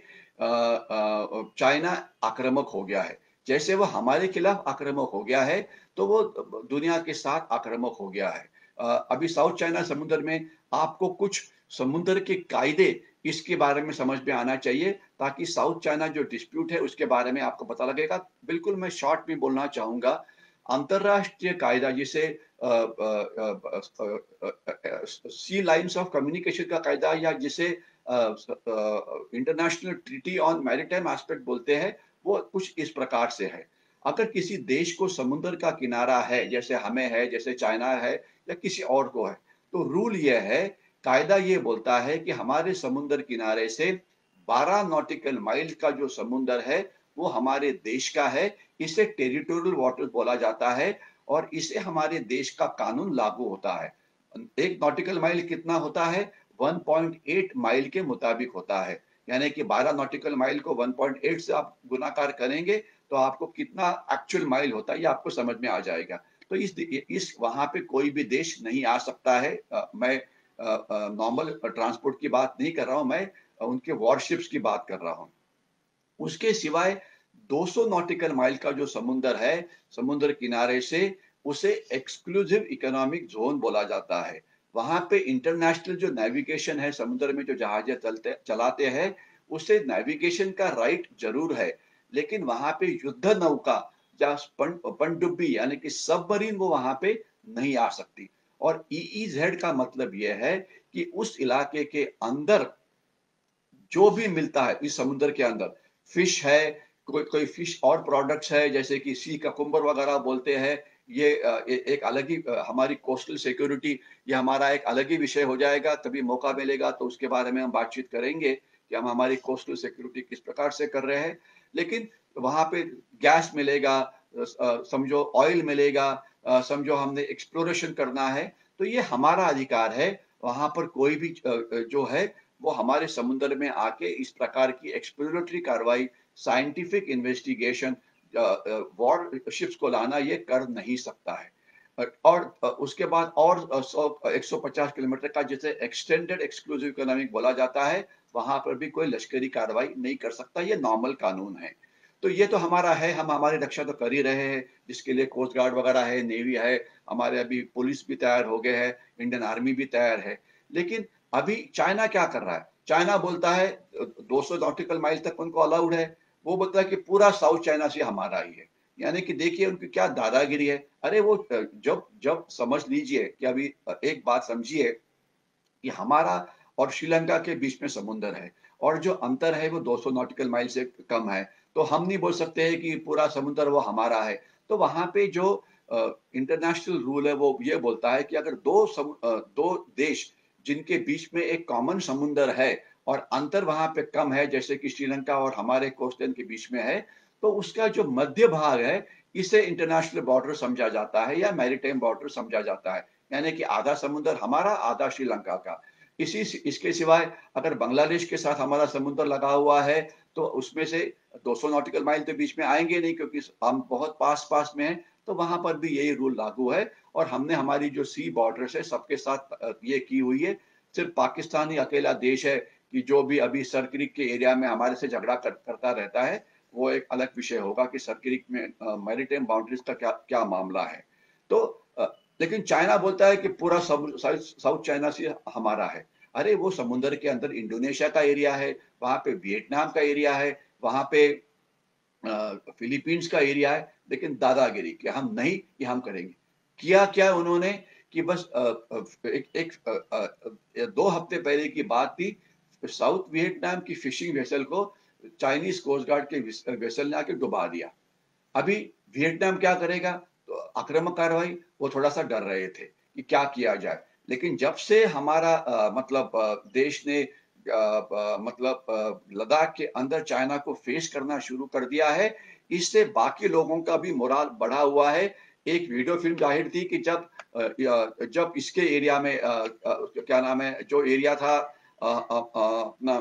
चाइना आक्रामक हो गया है। जैसे वो हमारे खिलाफ आक्रामक हो गया है तो वो दुनिया के साथ आक्रामक हो गया है। अभी साउथ चाइना समुद्र में आपको कुछ समुद्र के कायदे इसके बारे में समझ में आना चाहिए, ताकि साउथ चाइना जो डिस्प्यूट है, उसके बारे में आपको पता लगेगा। बिल्कुल मैं शॉर्ट में बोलना चाहूँगा। अंतरराष्ट्रीय कायदा, जिसे सी लाइंस ऑफ़ कम्युनिकेशन का कायदा या जिसे international treaty on maritime aspect बोलते हैं, वो कुछ इस प्रकार से है। अगर किसी देश को समुद्र का किनारा है, जैसे हमें है, जैसे चाइना है, या किसी और को है तो रूल यह है कायदा ये बोलता है कि हमारे समुद्र किनारे से 12 नॉटिकल माइल का जो समुद्र है वो हमारे देश का है। इसे टेरिटोरियल वाटर बोला जाता है और इसे हमारे देश का कानून लागू होता है। एक नॉटिकल माइल कितना होता है? 1.8 माइल के मुताबिक होता है। यानी कि 12 नॉटिकल माइल को 1.8 से आप गुनाकार करेंगे तो आपको कितना एक्चुअल माइल होता है ये आपको समझ में आ जाएगा। तो इस इस वहाँ पे कोई भी देश नहीं आ सकता है। आ, मैं नॉर्मल ट्रांसपोर्ट की बात नहीं कर रहा हूँ मैं उनके वॉरशिप्स की बात कर रहा हूँ। उसके सिवाय 200 नॉटिकल माइल का जो समुद्र है, समुद्र किनारे से, उसे एक्सक्लूसिव इकोनॉमिक जोन बोला जाता है। वहाँ पे इंटरनेशनल जो नेविगेशन है, समुद्र में जो जहाजें चलते, चलाते हैं, उसे नेविगेशन का राइट ज़रूर है। लेकिन वहाँ पे युद्ध नौका या पनडुब्बी, यानी कि सबमरीन वो वहाँ पे नहीं आ सकती। और ईईजेड e का मतलब यह है कि उस इलाके के अंदर जो भी मिलता है, इस समुद्र के अंदर फ़िश है, कोई कोई फ़िश और प्रोडक्ट्स है, जैसे कि सी का ककुम्बर वगैरह बोलते हैं, ये एक अलग ही हमारी कोस्टल सिक्योरिटी ये हमारा एक अलग ही विषय हो जाएगा कभी मौका मिलेगा तो उसके बारे में हम बातचीत करेंगे कि हम हमारी कोस्टल सिक्योरिटी किस प्रकार से कर रहे हैं। लेकिन वहाँ पे गैस मिलेगा समझो ऑयल मिलेगा समझो हमने एक्सप्लोरेशन करना है तो ये हमारा अधिकार है। वहाँ पर कोई भी जो है, वो हमारे समुद्र में आके इस प्रकार की एक्सप्लोरेटरी कार्रवाई साइंटिफिक इन्वेस्टिगेशन वॉरशिप्स को लाना ये कर नहीं सकता है। और उसके बाद और 150 किलोमीटर का जिसे एक्सटेंडेड एक्सक्लूसिव इकोनॉमिक बोला जाता है, वहाँ पर भी कोई लश्करी कार्रवाई नहीं कर सकता, ये नॉर्मल कानून है। तो ये तो हमारा है, हम हमारी रक्षा तो कर ही रहे हैं, जिसके लिए कोस्ट गार्ड वगैरह है नेवी है, हमारे अभी पुलिस भी तैयार हो गए हैं इंडियन आर्मी भी तैयार है। लेकिन अभी चाइना क्या कर रहा है? चाइना बोलता है 200 नॉटिकल माइल तक उनको अलाउड है। वो बोलता है कि पूरा साउथ चाइना से हमारा ही है। यानी कि देखिए उनकी क्या दादागिरी है। अरे वो, जब जब समझ लीजिए कि अभी एक बात समझिए कि हमारा और श्रीलंका के बीच में समुद्र है। और जो अंतर है वो 200 नॉटिकल माइल से कम है। तो हम नहीं बोल सकते हैं कि पूरा समुद्र वो हमारा है। तो वहाँ पे जो इंटरनेशनल रूल है वो ये बोलता है कि अगर दो सम, दो देश जिनके बीच में एक कॉमन समुद्र है और अंतर वहाँ पे कम है जैसे कि श्रीलंका और हमारे कोस्टल के बीच में है तो उसका जो मध्य भाग है इसे इंटरनेशनल बॉर्डर समझा जाता है या मैरिटाइम बॉर्डर समझा जाता है। यानी कि आधा समुद्र हमारा आधा श्रीलंका का। इसी इसके सिवाय अगर बांग्लादेश के साथ हमारा समुद्र लगा हुआ है तो उसमें से 200 नॉटिकल माइल तो बीच में आएँगे नहीं क्योंकि हम बहुत पास पास में हैं तो वहाँ पर भी यही रूल लागू है। और हमने हमारी जो सी बॉर्डर है सबके साथ ये की हुई है। सिर्फ़ पाकिस्तान ही अकेला देश है कि जो भी अभी सरक्रिक के एरिया में हमारे से झगड़ा कर, करता रहता है वो एक अलग विषय होगा कि सरक्रिक में मैरिटाइम बाउंड्रीज का क्या क्या मामला है। तो लेकिन चाइना बोलता है कि पूरा साउथ चाइना से हमारा है। अरे वो समुद्र के अंदर इंडोनेशिया का एरिया है वहाँ पे वियतनाम का एरिया है वहाँ पे फिलीपींस का एरिया है लेकिन दादागिरी कि हम नहीं कि हम करेंगे। किया क्या उन्होंने कि बस एक, एक एक दो हफ़्ते पहले की बात थी साउथ वियतनाम की फिशिंग वेसल को चाइनीज़ कोस्ट गार्ड के वेसल ने आके डुबा दिया। अभी वियतनाम क्या करेगा? तो आक्रामक कार्रवाई वो थोड़ा सा डर रहे थे कि क्या किया जाए। लेकिन जब से हमारा आ, मतलब देश ने आ, आ, मतलब लद्दाख के अंदर चाइना को फेस करना शुरू कर दिया है इससे बाकी लोगों का भी मोराल बढ़ा हुआ है। एक वीडियो फ़िल्म ज़ाहिर थी कि जब जब इसके एरिया में क्या नाम है जो एरिया था अपना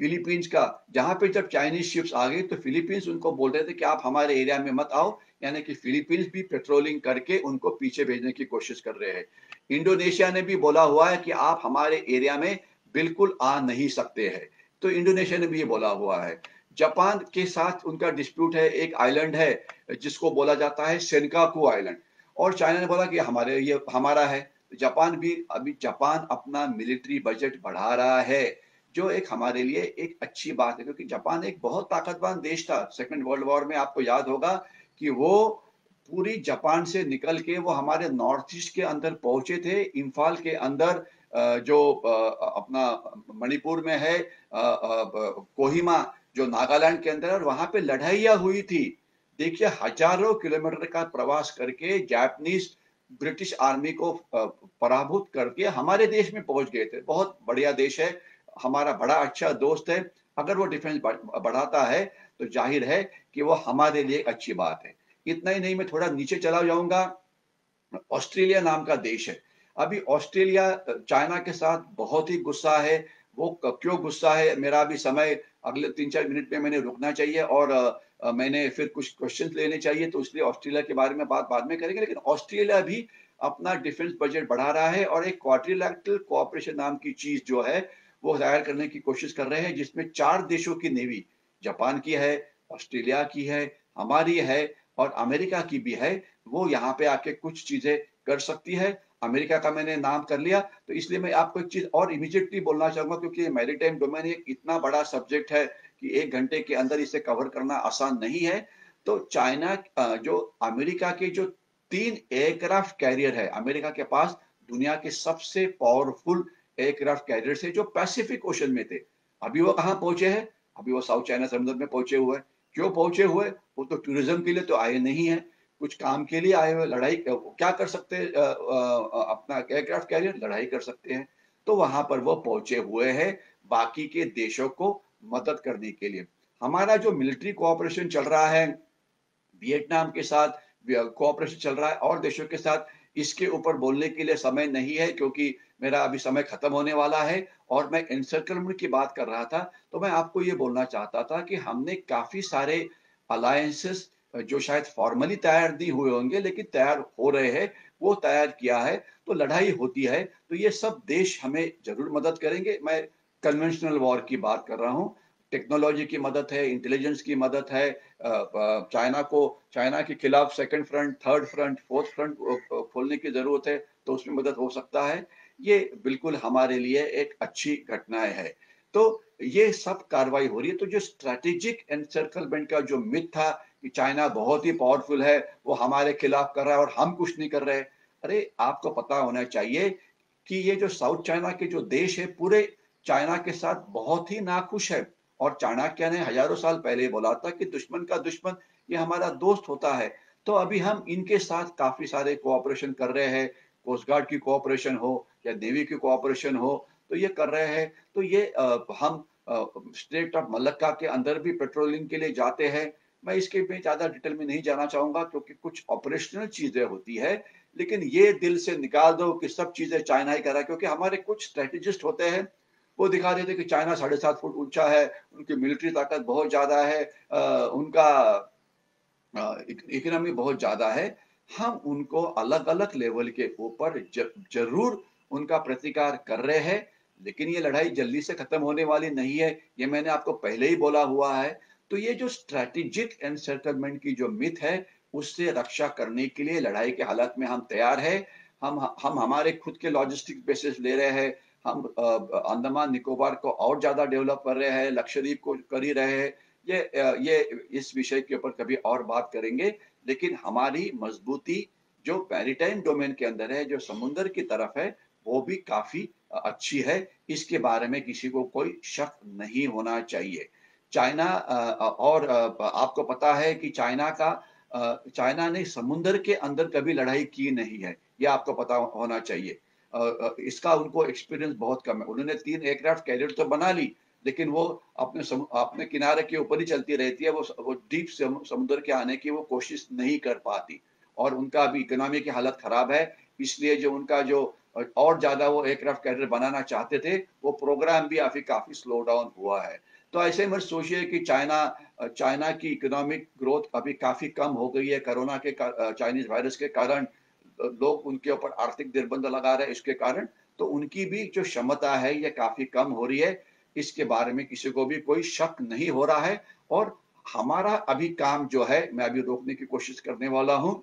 फिलीपींस का। जहाँ पे जब चाइनीज़ शिप्स आ गई तो फिलीपींस उनको बोल रहे थे कि आप हमारे एरिया में मत आओ, यानी कि फिलीपींस भी पेट्रोलिंग करके उनको पीछे भेजने की कोशिश कर रहे हैं। इंडोनेशिया ने भी बोला हुआ है कि आप हमारे एरिया में बिल्कुल आ नहीं सकते हैं। तो इंडोनेशिया ने भी ये बोला हुआ है। जापान के साथ उनका डिस्प्यूट है, एक आइलैंड है, जिसको बोला जाता है सेनकाकू आइलैंड और चाइना ने बोला कि हमारे, ये हमारा है। जापान भी, अभी जापान अपना मिलिट्री बजट बढ़ा रहा है। जो एक हमारे लिए एक अच्छी बात है, क्योंकि जापान एक बहुत ताकतवान देश था। सेकेंड वर्ल्ड वॉर में आपको याद होगा कि वो पूरी जापान से निकल के वो हमारे नॉर्थ ईस्ट के अंदर पहुँचे थे। इम्फाल के अंदर जो अपना मणिपुर में है कोहिमा जो नागालैंड के अंदर और वहाँ पे लड़ाइया हुई थी। देखिए, हज़ारों किलोमीटर का प्रवास करके जापानीज ब्रिटिश आर्मी को पराभूत करके हमारे देश में पहुँच गए थे। बहुत बढ़िया देश है। हमारा बड़ा अच्छा दोस्त है, अगर वो डिफेंस बढ़ाता है तो ज़ाहिर है कि वो हमारे लिए अच्छी बात है। इतना ही नहीं, मैं थोड़ा नीचे चला जाऊँगा। ऑस्ट्रेलिया नाम का देश है। अभी ऑस्ट्रेलिया, चाइना के साथ बहुत ही गुस्सा है, वो क्यों गुस्सा है, मेरा भी समय अगले तीन चार मिनट में मैंने रुकना चाहिए और मैंने फिर कुछ क्वेश्चन लेने चाहिए तो इसलिए ऑस्ट्रेलिया के बारे में बात बाद में करेंगे। लेकिन ऑस्ट्रेलिया भी अपना डिफेंस बजट बढ़ा रहा है और एक क्वार्टिलैटरल कोऑपरेशन नाम की चीज़ जो है वो दायर करने की कोशिश कर रहे हैं, जिसमें चार देशों की नेवी, जापान की है, ऑस्ट्रेलिया की है, हमारी है और अमेरिका की भी है, वो यहाँ पे आके कुछ चीज़ें कर सकती है। अमेरिका का मैंने नाम कर लिया तो इसलिए मैं आपको एक चीज़ और इमीडिएटली बोलना चाहूँगा, क्योंकि मैरी टाइम डोमेन एक इतना बड़ा सब्जेक्ट है कि एक घंटे के अंदर इसे कवर करना आसान नहीं है। तो चाइना जो अमेरिका के जो तीन एयरक्राफ्ट कैरियर है, अमेरिका के पास दुनिया के सबसे पावरफुल एयरक्राफ्ट कैरियर से जो पैसिफिक ओशन में थे। अभी वो कहाँ पहुँचे हैं? अभी वो साउथ चाइना समुद्र में पहुँचे हुए हैं। क्यों पहुँचे हुए? वो तो टूरिज़्म के लिए तो आए नहीं है। कुछ काम के लिए आए हुए, लड़ाई, क्या कर सकते अपना एयरक्राफ्ट कैरियर, लड़ाई कर सकते हैं। तो वहाँ पर वो पहुँचे हुए हैं बाकी के देशों को मदद करने के लिए। हमारा जो मिलिट्री कोऑपरेशन चल रहा है वियतनाम के साथ कोऑपरेशन चल रहा है और देशों के साथ इसके ऊपर बोलने के लिए समय नहीं है, क्योंकि मेरा अभी समय खत्म होने वाला है और मैं एनसर्कलमेंट की बात कर रहा था तो मैं आपको ये बोलना चाहता था कि हमने काफ़ी सारे अलायंसेस जो शायद फॉर्मली तैयार नहीं हुए होंगे, लेकिन तैयार हो रहे हैं, वो तैयार किया है तो लड़ाई होती है तो ये सब देश हमें ज़रूर मदद करेंगे। मैं कन्वेंशनल वॉर की बात कर रहा हूँ टेक्नोलॉजी की मदद है इंटेलिजेंस की मदद है चाइना को, चाइना के खिलाफ second front third front fourth front खोलने की ज़रूरत है तो उसमें मदद हो सकता है। ये बिल्कुल हमारे लिए एक अच्छी घटनाएँ है। तो ये सब कार्रवाई हो रही है तो जो स्ट्रेटेजिक एनसर्कलमेंट का जो मिथ था कि चाइना बहुत ही पावरफुल है, वो हमारे खिलाफ कर रहा है और हम कुछ नहीं कर रहे अरे, आपको पता होना चाहिए कि ये जो साउथ चाइना के जो देश है, पूरे चाइना के साथ बहुत ही नाखुश है। और चाणक्य ने हज़ारों साल पहले बोला था कि दुश्मन का दुश्मन, ये हमारा दोस्त होता है। तो अभी हम इनके साथ काफ़ी सारे कोऑपरेशन कर रहे हैं। कोस्ट गार्ड की कोऑपरेशन हो या नेवी की कोऑपरेशन हो तो ये कर रहे हैं। तो ये हम स्टेट ऑफ़ मलक्का के अंदर भी पेट्रोलिंग के लिए जाते हैं। मैं इसके में ज़्यादा डिटेल में नहीं जाना चाहूँगा क्योंकि कुछ ऑपरेशनल चीज़ें होती है, लेकिन ये दिल से निकाल दो कि सब चीज़ें चाइना ही कर रहा है क्योंकि हमारे कुछ स्ट्रेटेजिस्ट होते हैं वो दिखा देते कि चाइना साढ़े सात फुट ऊँचा है, उनकी मिलिट्री ताकत बहुत ज़्यादा है उनका इकोनॉमी बहुत ज़्यादा है। हम उनको अलग अलग लेवल के ऊपर ज़रूर उनका प्रतिकार कर रहे हैं, लेकिन ये लड़ाई जल्दी से खत्म होने वाली नहीं है, ये मैंने आपको पहले ही बोला हुआ है। तो ये जो स्ट्रेटेजिक एनसेटलमेंट की जो मिथ है, उससे रक्षा करने के लिए लड़ाई के हालात में हम तैयार है। हम हम हमारे खुद के लॉजिस्टिक बेसिस ले रहे हैं हम अंडमान निकोबार को और ज़्यादा डेवलप कर रहे हैं, लक्षद्वीप को कर ही रहे हैं। ये ये इस विषय के ऊपर कभी और बात करेंगे, लेकिन हमारी मजबूती जो मैरिटाइम डोमेन के अंदर है, जो समुन्द्र की तरफ़ है, वो भी काफ़ी अच्छी है। इसके बारे में किसी को कोई शक नहीं होना चाहिए। चाइना और आपको पता है कि चाइना का चाइना ने समुद्र के अंदर कभी लड़ाई की नहीं है, यह आपको पता होना चाहिए। इसका उनको एक्सपीरियंस बहुत कम है। उन्होंने तीन एयरक्राफ्ट कैरियर तो बना ली लेकिन वो अपने सम, अपने किनारे के ऊपर ही चलती रहती है वो वो डीप समुद्र के आने की वो कोशिश नहीं कर पाती। और उनका अभी इकोनॉमी की हालत खराब है इसलिए जो उनका जो और ज़्यादा वो एयरक्राफ्ट कैरियर बनाना चाहते थे वो प्रोग्राम भी अभी काफ़ी स्लो डाउन हुआ है। तो ऐसे में सोचिए कि चाइना चाइना की इकोनॉमिक ग्रोथ अभी काफ़ी कम हो गई है कोरोना के चाइनीज़ वायरस के कारण। लोग उनके ऊपर आर्थिक निर्बंध लगा रहे हैं इसके कारण तो उनकी भी जो क्षमता है ये काफ़ी कम हो रही है। इसके बारे में किसी को भी कोई शक नहीं हो रहा है। और हमारा अभी काम जो है, मैं अभी रोकने की कोशिश करने वाला हूँ।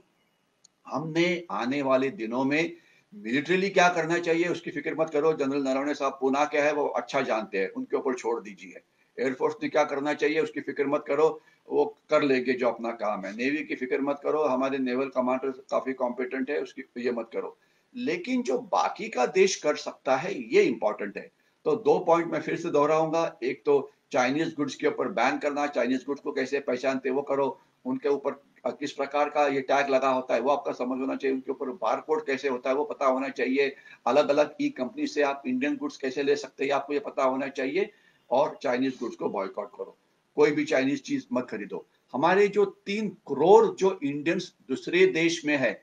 हमने आने वाले दिनों में मिलिट्रीली क्या करना चाहिए, उसकी फ़िक्र मत करो। जनरल नरवणे साहब पुना क्या है, वो अच्छा जानते हैं, उनके ऊपर छोड़ दीजिए। एयरफोर्स ने क्या करना चाहिए, उसकी फ़िक्र मत करो। वो कर लेंगे जो अपना काम है। नेवी की फ़िक्र मत करो, हमारे नेवल कमांडर काफ़ी कॉम्पिटेंट है, उसकी ये मत करो। लेकिन जो बाकी का देश कर सकता है, ये इंपॉर्टेंट है। तो दो पॉइंट मैं फिर से दोहराऊँगा। एक तो चाइनीज़ गुड्स के ऊपर बैन करना चाइनीज़ गुड्स को कैसे पहचानते वो करो। उनके ऊपर किस प्रकार का ये टैग लगा होता है, वो आपका समझ होना चाहिए। उनके ऊपर बार कोड कैसे होता है, वो पता होना चाहिए। अलग अलग ई कंपनी से आप इंडियन गुड्स कैसे ले सकते हैं, आपको ये पता होना चाहिए। और चाइनीज़ गुड्स को बॉयकॉट करो। कोई भी चाइनीज़ चीज़ मत खरीदो। हमारे जो तीन करोड़ जो इंडियंस दूसरे देश में है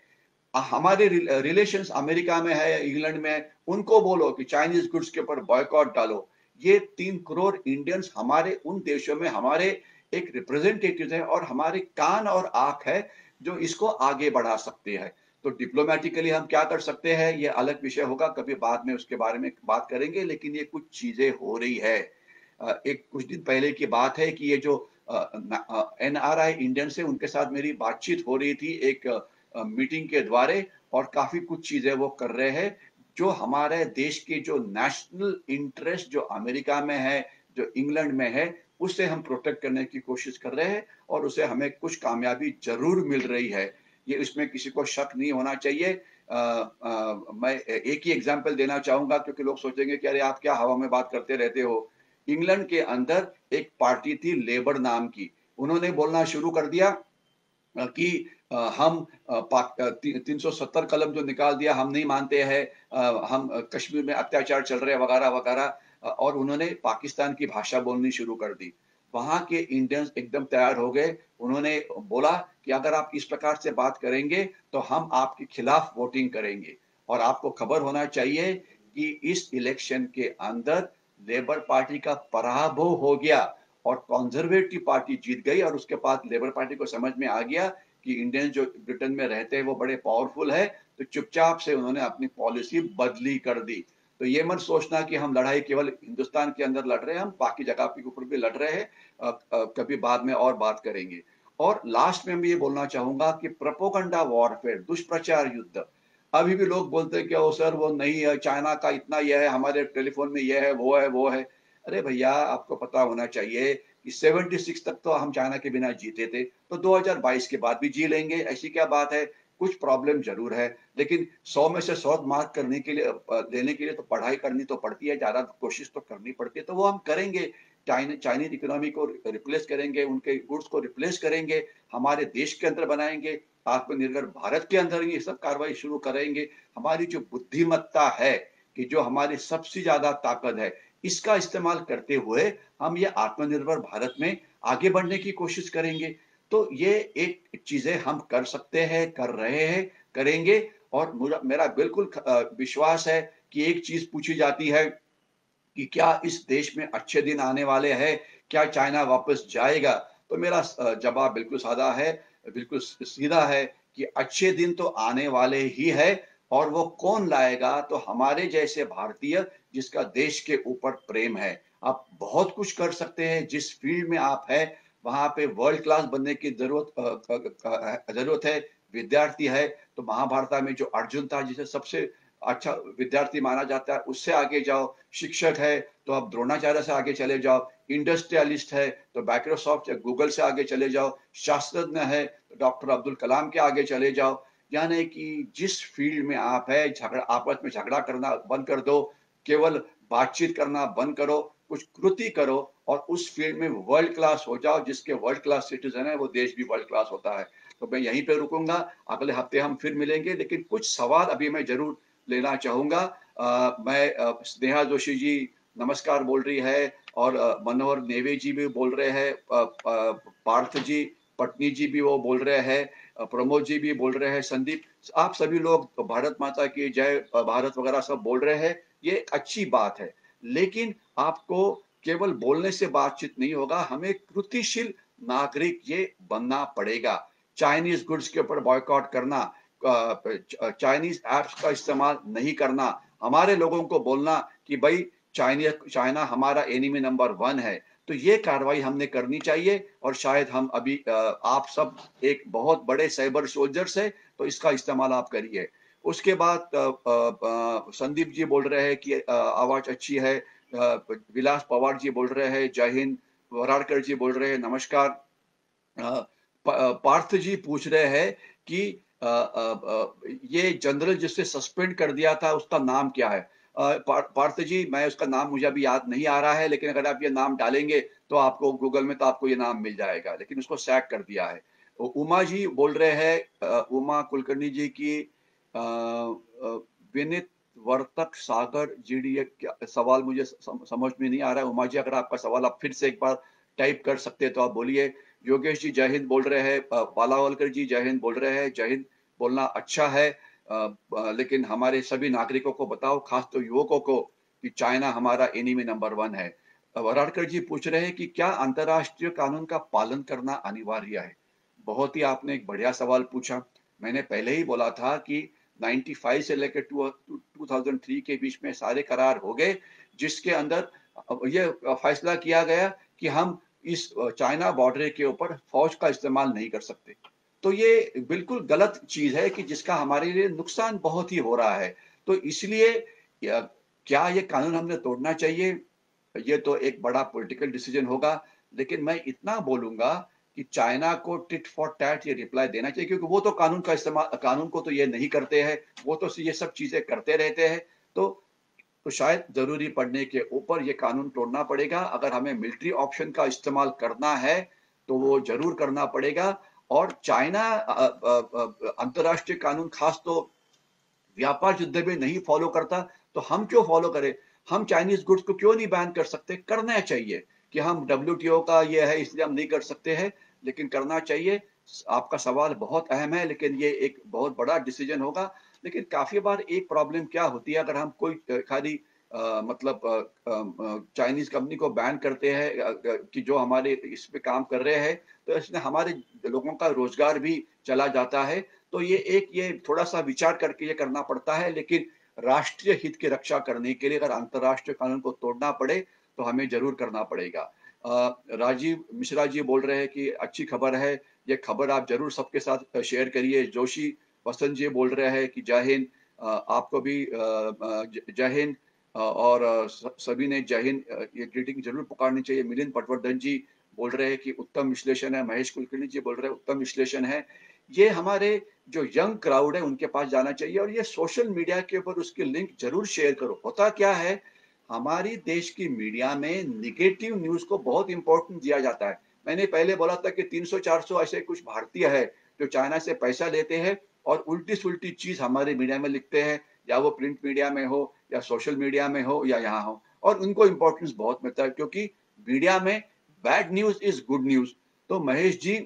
हमारे रिलेशंस अमेरिका में है, इंग्लैंड में है उनको बोलो कि चाइनीज़ गुड्स के ऊपर बॉयकॉट डालो। ये तीन करोड़ इंडियंस हमारे उन देशों में हमारे एक रिप्रेजेंटेटिव है और हमारे कान और आँख है जो इसको आगे बढ़ा सकते हैं। तो डिप्लोमेटिकली हम क्या कर सकते हैं? ये अलग विषय होगा, कभी बाद में उसके बारे में बात करेंगे, लेकिन ये कुछ चीज़ें हो रही है। एक कुछ दिन पहले की बात है कि ये जो एन आर आई इंडियन से उनके साथ मेरी बातचीत हो रही थी एक मीटिंग के द्वारे और काफ़ी कुछ चीज़ें वो कर रहे हैं जो हमारे देश के जो नेशनल इंटरेस्ट जो अमेरिका में है जो इंग्लैंड में है उससे हम प्रोटेक्ट करने की कोशिश कर रहे हैं और उसे हमें कुछ कामयाबी ज़रूर मिल रही है। ये इसमें किसी को शक नहीं होना चाहिए। आ, आ, मैं एक ही एग्ज़ाम्पल देना चाहूँगा क्योंकि लोग सोचेंगे कि अरे आप क्या हवा में बात करते रहते हो? इंग्लैंड के अंदर एक पार्टी थी लेबर नाम की। उन्होंने बोलना शुरू कर दिया कि हम तीन सौ सत्तर कलम जो निकाल दिया, हम नहीं मानते हैं हम कश्मीर में अत्याचार चल रहे वगैरह वगैरह। और उन्होंने पाकिस्तान की भाषा बोलनी शुरू कर दी। वहाँ के इंडियंस एकदम तैयार हो गए। उन्होंने बोला कि अगर आप इस प्रकार से बात करेंगे तो हम आपके खिलाफ वोटिंग करेंगे। और आपको खबर होना चाहिए कि इस इलेक्शन के अंदर लेबर पार्टी का पराभव हो गया और कंजर्वेटिव पार्टी जीत गई और उसके बाद लेबर पार्टी को समझ में आ गया कि इंडियन जो ब्रिटेन में रहते हैं, वो बड़े पावरफुल है तो चुपचाप से उन्होंने अपनी पॉलिसी बदली कर दी। तो ये मत सोचना कि हम लड़ाई केवल हिंदुस्तान के अंदर लड़ रहे हैं, हम बाकी जगह के ऊपर भी लड़ रहे हैं कभी बाद में और बात करेंगे। और लास्ट में मैं ये बोलना चाहूँगा कि प्रपोगंडा वॉरफेयर दुष्प्रचार युद्ध अभी भी लोग बोलते हैं कि, ओ सर, वो नहीं है, चाइना का इतना यह है, हमारे टेलीफोन में यह है, वो है वो है। अरे भैया, आपको पता होना चाहिए कि 76 तक तो हम चाइना के बिना जीते थे तो 2022 के बाद भी जी लेंगे, ऐसी क्या बात है? कुछ प्रॉब्लम ज़रूर है, लेकिन 100 में से 100 मार्क करने के लिए लेने के लिए तो पढ़ाई करनी तो पड़ती है, ज़्यादा कोशिश तो करनी पड़ती है तो वो हम करेंगे। चाइनीज़ इकोनॉमी को रिप्लेस करेंगे, उनके गुड्स को रिप्लेस करेंगे, हमारे देश के अंदर बनाएँगे आत्मनिर्भर भारत के अंदर ये सब कार्रवाई शुरू करेंगे। हमारी जो बुद्धिमत्ता है कि जो हमारी सबसे ज़्यादा ताकत है, इसका इस्तेमाल करते हुए हम ये आत्मनिर्भर भारत में आगे बढ़ने की कोशिश करेंगे। तो ये एक चीज़ें हम कर सकते हैं, कर रहे हैं, करेंगे और मेरा बिल्कुल विश्वास है कि एक चीज़ पूछी जाती है कि क्या इस देश में अच्छे दिन आने वाले हैं, क्या चाइना वापस जाएगा? तो मेरा जवाब बिल्कुल सादा है। बिल्कुल सीधा है कि अच्छे दिन तो आने वाले ही है और वो कौन लाएगा? तो हमारे जैसे भारतीय जिसका देश के ऊपर प्रेम है। आप बहुत कुछ कर सकते हैं, जिस फ़ील्ड में आप है, वहाँ पे वर्ल्ड क्लास बनने की ज़रूरत ज़रूरत है, विद्यार्थी है तो महाभारत में जो अर्जुन था, जिसे सबसे अच्छा विद्यार्थी माना जाता है, उससे आगे जाओ। शिक्षक है तो आप द्रोणाचार्य से आगे चले जाओ। इंडस्ट्रियलिस्ट है तो माइक्रोसॉफ्ट या गूगल से आगे चले जाओ। शास्त्रज्ञ है तो डॉक्टर अब्दुल कलाम के आगे चले जाओ। यानी कि जिस फ़ील्ड में आप है, झगड़ा, आपस में झगड़ा करना बंद कर दो। केवल बातचीत करना बंद करो, कुछ कृति करो और उस फ़ील्ड में वर्ल्ड क्लास हो जाओ, जिसके वर्ल्ड क्लास सिटीजन है, वो देश भी वर्ल्ड क्लास होता है। तो मैं यहीं पे रुकूँगा, अगले हफ़्ते हम फिर मिलेंगे, लेकिन कुछ सवाल अभी मैं ज़रूर लेना चाहूँगा। मैं स्नेहा जोशी जी नमस्कार बोल रही है और मनोहर नेवे जी भी बोल रहे हैं पार्थ जी पटनी जी भी वो बोल रहे हैं प्रमोद जी भी बोल रहे हैं, संदीप, आप सभी लोग भारत माता की जय भारत वगैरह सब बोल रहे हैं, ये अच्छी बात है। लेकिन आपको केवल बोलने से बातचीत नहीं होगा, हमें कृतिशील नागरिक ये बनना पड़ेगा। चाइनीज़ गुड्स के ऊपर बॉयकॉट करना चाइनीज़ ऐप्स का इस्तेमाल नहीं करना। हमारे लोगों को बोलना कि भाई, चाइना चाइना हमारा एनिमी नंबर वन है तो ये कार्रवाई हमने करनी चाहिए और शायद हम अभी आप सब एक बहुत बड़े साइबर सोल्जर्स है तो इसका इस्तेमाल आप करिए। उसके बाद संदीप जी बोल रहे हैं कि आवाज़ अच्छी है विलास पवार जी बोल रहे हैं, जय हिंद, वराड़कर जी बोल रहे हैं, नमस्कार। पार्थ जी पूछ रहे हैं कि ये जनरल जिससे सस्पेंड कर दिया था, उसका नाम क्या है? पार्थ जी, मैं उसका नाम मुझे अभी याद नहीं आ रहा है, लेकिन अगर आप ये नाम डालेंगे तो आपको गूगल में तो आपको ये नाम मिल जाएगा, लेकिन उसको सैक कर दिया है। उमा जी बोल रहे हैं उमा कुलकर्णी जी की विनित वर्तक सागर जीडी सवाल मुझे समझ में नहीं आ रहा है। उमा जी, अगर आपका सवाल आप फिर से एक बार टाइप कर सकते हैं तो आप बोलिए। योगेश जी, जय हिंद बोल रहे हैं पालावलकर जी, जय हिंद बोल रहे हैं, जय हिंद। बोलना अच्छा है। लेकिन हमारे सभी नागरिकों को बताओ, खास तो युवकों को, कि चाइना हमारा एनिमी नंबर वन है। वराड़कर जी पूछ रहे हैं कि क्या अंतरराष्ट्रीय कानून का पालन करना अनिवार्य है? बहुत ही आपने एक बढ़िया सवाल पूछा। मैंने पहले ही बोला था कि 95 से लेकर 2003 के बीच में सारे करार हो गए, जिसके अंदर ये फैसला किया गया कि हम इस चाइना बॉर्डर के ऊपर फौज का इस्तेमाल नहीं कर सकते। तो ये बिल्कुल गलत चीज़ है कि जिसका हमारे लिए नुकसान बहुत ही हो रहा है। तो इसलिए क्या ये कानून हमने तोड़ना चाहिए? ये तो एक बड़ा पॉलिटिकल डिसीज़न होगा। लेकिन मैं इतना बोलूँगा कि चाइना को टिट फॉर टैट ये रिप्लाई देना चाहिए, क्योंकि वो तो कानून का इस्तेमाल कानून को तो ये नहीं करते हैं। वो तो ये सब चीज़ें करते रहते हैं। तो तो शायद ज़रूरी पड़ने के ऊपर ये कानून तोड़ना पड़ेगा। अगर हमें मिलिट्री ऑप्शन का इस्तेमाल करना है तो वो ज़रूर करना पड़ेगा। और चाइना अंतरराष्ट्रीय कानून खास तो व्यापार युद्ध में नहीं फॉलो करता तो हम क्यों फॉलो करें? हम चाइनीज़ गुड्स को क्यों नहीं बैन कर सकते? करना चाहिए कि हम डब्ल्यू का ये है, इसलिए हम नहीं कर सकते हैं, लेकिन करना चाहिए। आपका सवाल बहुत अहम है, लेकिन ये एक बहुत बड़ा डिसीज़न होगा। लेकिन काफ़ी बार एक प्रॉब्लम क्या होती है? अगर हम कोई, खाली मतलब चाइनीज़ कंपनी को बैन करते हैं कि जो हमारे इस पे काम कर रहे हैं तो इसमें हमारे लोगों का रोज़गार भी चला जाता है। तो ये एक, ये थोड़ा सा विचार करके ये करना पड़ता है, लेकिन राष्ट्रीय हित की रक्षा करने के लिए अगर अंतरराष्ट्रीय कानून को तोड़ना पड़े तो हमें ज़रूर करना पड़ेगा। राजीव, मिश्रा जी बोल रहे हैं कि अच्छी खबर है, ये खबर आप ज़रूर सबके साथ शेयर करिए। जोशी वसंत जी बोल रहे हैं कि जय हिंद आपको भी जय हिंद। और सभी ने जय हिंद ये ग्रीटिंग ज़रूर पुकारनी चाहिए। मिलिंद पटवर्धन जी बोल रहे हैं कि उत्तम विश्लेषण है, महेश कुलकर्णी जी बोल रहे हैं उत्तम विश्लेषण है। ये हमारे जो यंग क्राउड है, उनके पास जाना चाहिए और ये सोशल मीडिया के ऊपर उसकी लिंक ज़रूर शेयर करो। होता क्या है, हमारी देश की मीडिया में निगेटिव न्यूज़ को बहुत इंपॉर्टेंट दिया जाता है। मैंने पहले बोला था कि 300-400 ऐसे कुछ भारतीय है जो चाइना से पैसा लेते हैं और उल्टी सुल्टी चीज़ हमारे मीडिया में लिखते हैं, या वो प्रिंट मीडिया में हो या सोशल मीडिया में हो या यहाँ हो। और उनको इंपॉर्टेंस बहुत मिलता है क्योंकि मीडिया में bad news is good news तो महेश जी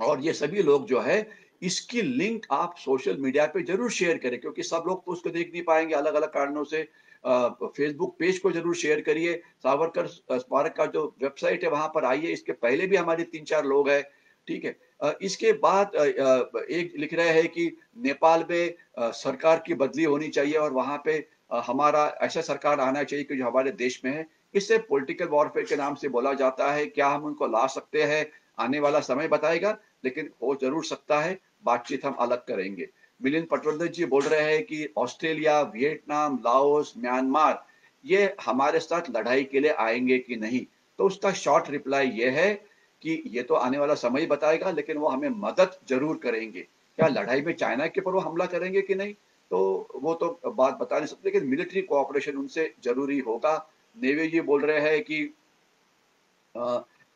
और ये सभी लोग जो है, इसकी लिंक आप सोशल मीडिया पे ज़रूर शेयर करें क्योंकि सब लोग तो उसको देख नहीं पाएँगे अलग अलग कारणों से। फेसबुक पेज को ज़रूर शेयर करिए। सावरकर स्मारक का जो वेबसाइट है वहाँ पर आइए। इसके पहले भी हमारे तीन चार लोग हैं, ठीक है? इसके बाद एक लिख रहे हैं कि नेपाल में सरकार की बदली होनी चाहिए और वहाँ पे हमारा ऐसा सरकार आना चाहिए कि जो हमारे देश में है, इससे पॉलिटिकल वॉरफेयर के नाम से बोला जाता है, क्या हम उनको ला सकते हैं, आने वाला समय बताएगा, लेकिन हो ज़रूर सकता है, बातचीत हम अलग करेंगे। मिलिंद पटवर्धन जी बोल रहे हैं कि ऑस्ट्रेलिया, वियतनाम, लाओस, म्यांमार, ये हमारे साथ लड़ाई के लिए आएँगे कि नहीं? तो उसका शॉर्ट रिप्लाई ये है कि ये तो आने वाला समय बताएगा, लेकिन वो हमें मदद ज़रूर करेंगे। क्या लड़ाई में चाइना के ऊपर वो हमला करेंगे कि नहीं? तो वो तो बात बता नहीं सकते, लेकिन मिलिट्री कोऑपरेशन उनसे ज़रूरी होगा। नेवी जी बोल रहे हैं कि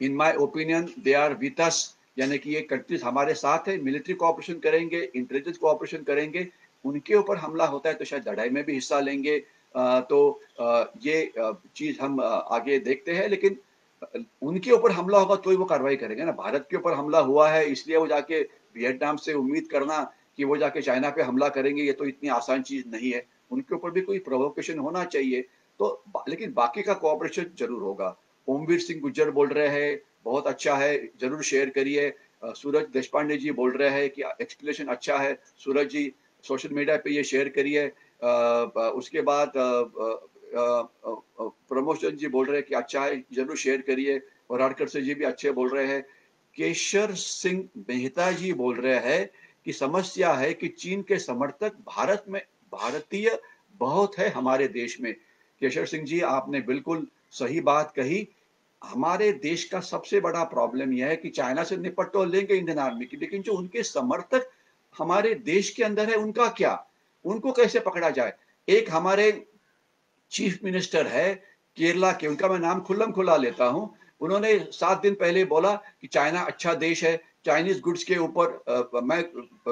in my opinion they are with us यानी कि ये कंट्रीज़ हमारे साथ है मिलिट्री कोऑपरेशन करेंगे इंटेलिजेंस कोऑपरेशन करेंगे, उनके ऊपर हमला होता है तो शायद लड़ाई में भी हिस्सा लेंगे। तो ये चीज़ हम आगे देखते हैं, लेकिन उनके ऊपर हमला होगा तो ही वो कार्रवाई करेंगे ना। भारत के ऊपर हमला हुआ है, इसलिए वो जाके वियतनाम से उम्मीद करना कि वो जाके चाइना पे हमला करेंगे, ये तो इतनी आसान चीज़ नहीं है। उनके ऊपर भी कोई प्रोवोकेशन होना चाहिए। तो लेकिन बाकी का कोऑपरेशन ज़रूर होगा। ओमवीर सिंह गुज्जर बोल रहे हैं, बहुत अच्छा है, ज़रूर शेयर करिए। सूरज देशपांडे जी बोल रहे हैं कि एक्सप्लेनेशन अच्छा है। सूरज जी सोशल मीडिया पे ये शेयर करिए। उसके बाद प्रमोशन जी बोल रहे हैं कि अच्छा है, ज़रूर शेयर करिए। और हरकर से जी भी अच्छे बोल रहे हैं। केशर सिंह मेहता जी बोल रहे हैं कि समस्या है कि चीन के समर्थक भारत में, भारतीय बहुत है हमारे देश में। केशर सिंह जी, आपने बिल्कुल सही बात कही। हमारे देश का सबसे बड़ा प्रॉब्लम यह है कि चाइना से निपट तो लेंगे इंडियन आर्मी की, लेकिन जो उनके समर्थक हमारे देश के अंदर है, उनका क्या? उनको कैसे पकड़ा जाए? एक हमारे चीफ मिनिस्टर है, केरला के, उनका मैं नाम खुल्लम खुला लेता हूँ। उन्होंने सात दिन पहले बोला कि चाइना अच्छा देश है चाइनीज़ गुड्स के ऊपर मैं,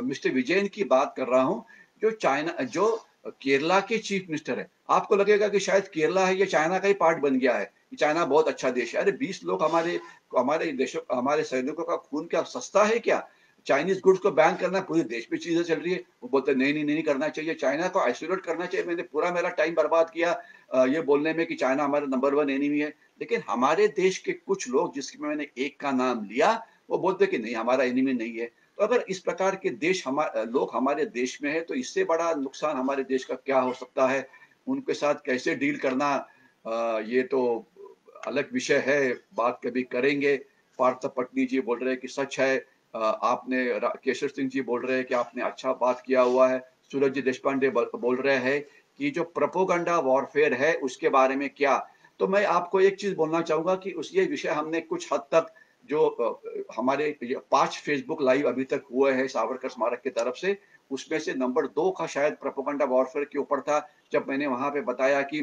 मिस्टर विजयन की बात कर रहा हूँ, जो चाइना, जो केरला के चीफ मिनिस्टर है, आपको लगेगा कि शायद केरला है ये चाइना का ही पार्ट बन गया है चाइना बहुत अच्छा देश है। अरे, बीस लोग हमारे हमारे देशों, हमारे सैनिकों का खून क्या सस्ता है क्या? चाइनीज़ गुड्स को बैन करना पूरे देश में चीज़ें चल रही है। वो बोलते नहीं नहीं नहीं करना चाहिए। चाइना को आइसोलेट करना चाहिए। मैंने पूरा मेरा टाइम बर्बाद किया ये बोलने में कि चाइना हमारा नंबर वन एनिमी है। लेकिन हमारे देश के कुछ लोग, जिसमें मैंने एक का नाम लिया वो बोलते कि नहीं, हमारा एनिमी नहीं है। तो अगर इस प्रकार के देश हमारे लोग हमारे देश में है तो इससे बड़ा नुकसान हमारे देश का क्या हो सकता है? उनके साथ कैसे डील करना? ये तो अलग विषय है, बात कभी करेंगे। पार्थ पटनी जी बोल रहे हैं कि सच है। आपने केशव सिंह जी बोल रहे हैं कि आपने अच्छा बात किया हुआ है। सूरज जी देशपांडे बोल रहे हैं कि जो प्रपोगंडा वॉरफेयर है, उसके बारे में क्या? तो मैं आपको एक चीज़ बोलना चाहूँगा कि उस, ये विषय हमने कुछ हद तक जो हमारे पाँच फेसबुक लाइव अभी तक हुए हैं सावरकर स्मारक की तरफ़ से उसमें से नंबर दो का शायद प्रपोगंडा वॉरफेयर के ऊपर था जब मैंने वहाँ पे बताया कि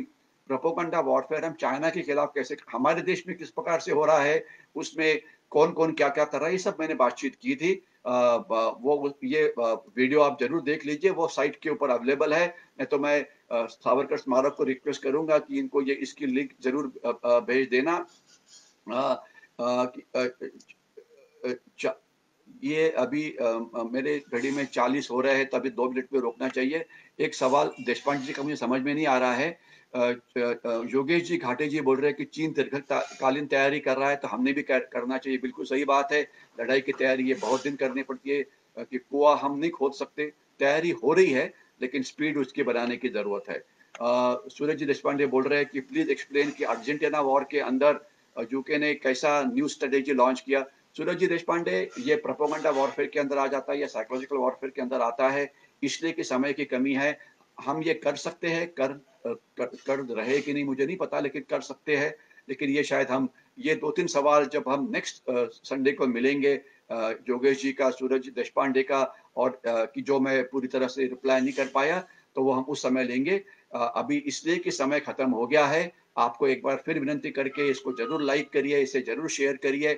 प्रोपोगंडा वॉरफेयर हम चाइना के खिलाफ कैसे हमारे देश में किस प्रकार से हो रहा है उसमें कौन कौन क्या क्या कर रहा है ये सब मैंने बातचीत की थी। आ, वो ये वीडियो आप ज़रूर देख लीजिए वो साइट के ऊपर अवेलेबल है। नहीं तो मैं सावरकर स्मारक को रिक्वेस्ट करूँगा कि इनको ये इसकी लिंक ज़रूर भेज देना। आ, ये अभी मेरे घड़ी में चालीस हो रहे हैं तो अभी दो मिनट में रोकना चाहिए। एक सवाल देशपांडे जी का मुझे समझ में नहीं आ रहा है। योगेश जी घाटे जी बोल रहे हैं कि चीन दीर्घकालीन तैयारी कर रहा है तो हमने भी करना चाहिए। बिल्कुल सही बात है, लड़ाई की तैयारी ये बहुत दिन करनी पड़ती है कि कुआ हम नहीं खोद सकते। तैयारी हो रही है, लेकिन स्पीड उसकी बनाने की ज़रूरत है। सूरज जी देशपांडे बोल रहे हैं कि प्लीज़ एक्सप्लेन कि अर्जेंटीना वॉर के अंदर यूके ने कैसा न्यू स्ट्रेटेजी लॉन्च किया। सूरज जी देशपांडे ये प्रोपोगंडा वॉरफेयर के अंदर आ जाता है या साइकोलॉजिकल वॉरफेयर के अंदर आता है इसलिए कि समय की कमी है। हम ये कर सकते हैं कर कर, कर रहे कि नहीं मुझे नहीं पता लेकिन कर सकते हैं। लेकिन ये शायद हम ये दो तीन सवाल जब हम नेक्स्ट संडे को मिलेंगे योगेश जी का सूरज देशपांडे का और कि जो मैं पूरी तरह से रिप्लाई नहीं कर पाया तो वो हम उस समय लेंगे। अभी इसलिए कि समय खत्म हो गया है आपको एक बार फिर विनंती करके इसको ज़रूर लाइक करिए, इसे ज़रूर शेयर करिए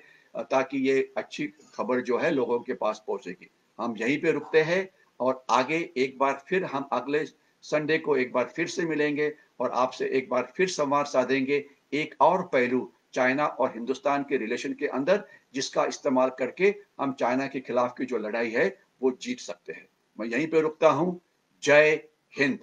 ताकि ये अच्छी खबर जो है लोगों के पास पहुंचेगी। हम यहीं पे रुकते हैं और आगे एक बार फिर हम अगले संडे को एक बार फिर से मिलेंगे और आपसे एक बार फिर संवाद साधेंगे एक और पहलू चाइना और हिंदुस्तान के रिलेशन के अंदर, जिसका इस्तेमाल करके हम चाइना के खिलाफ की जो लड़ाई है, वो जीत सकते हैं। मैं यहीं पे रुकता हूँ। जय हिंद।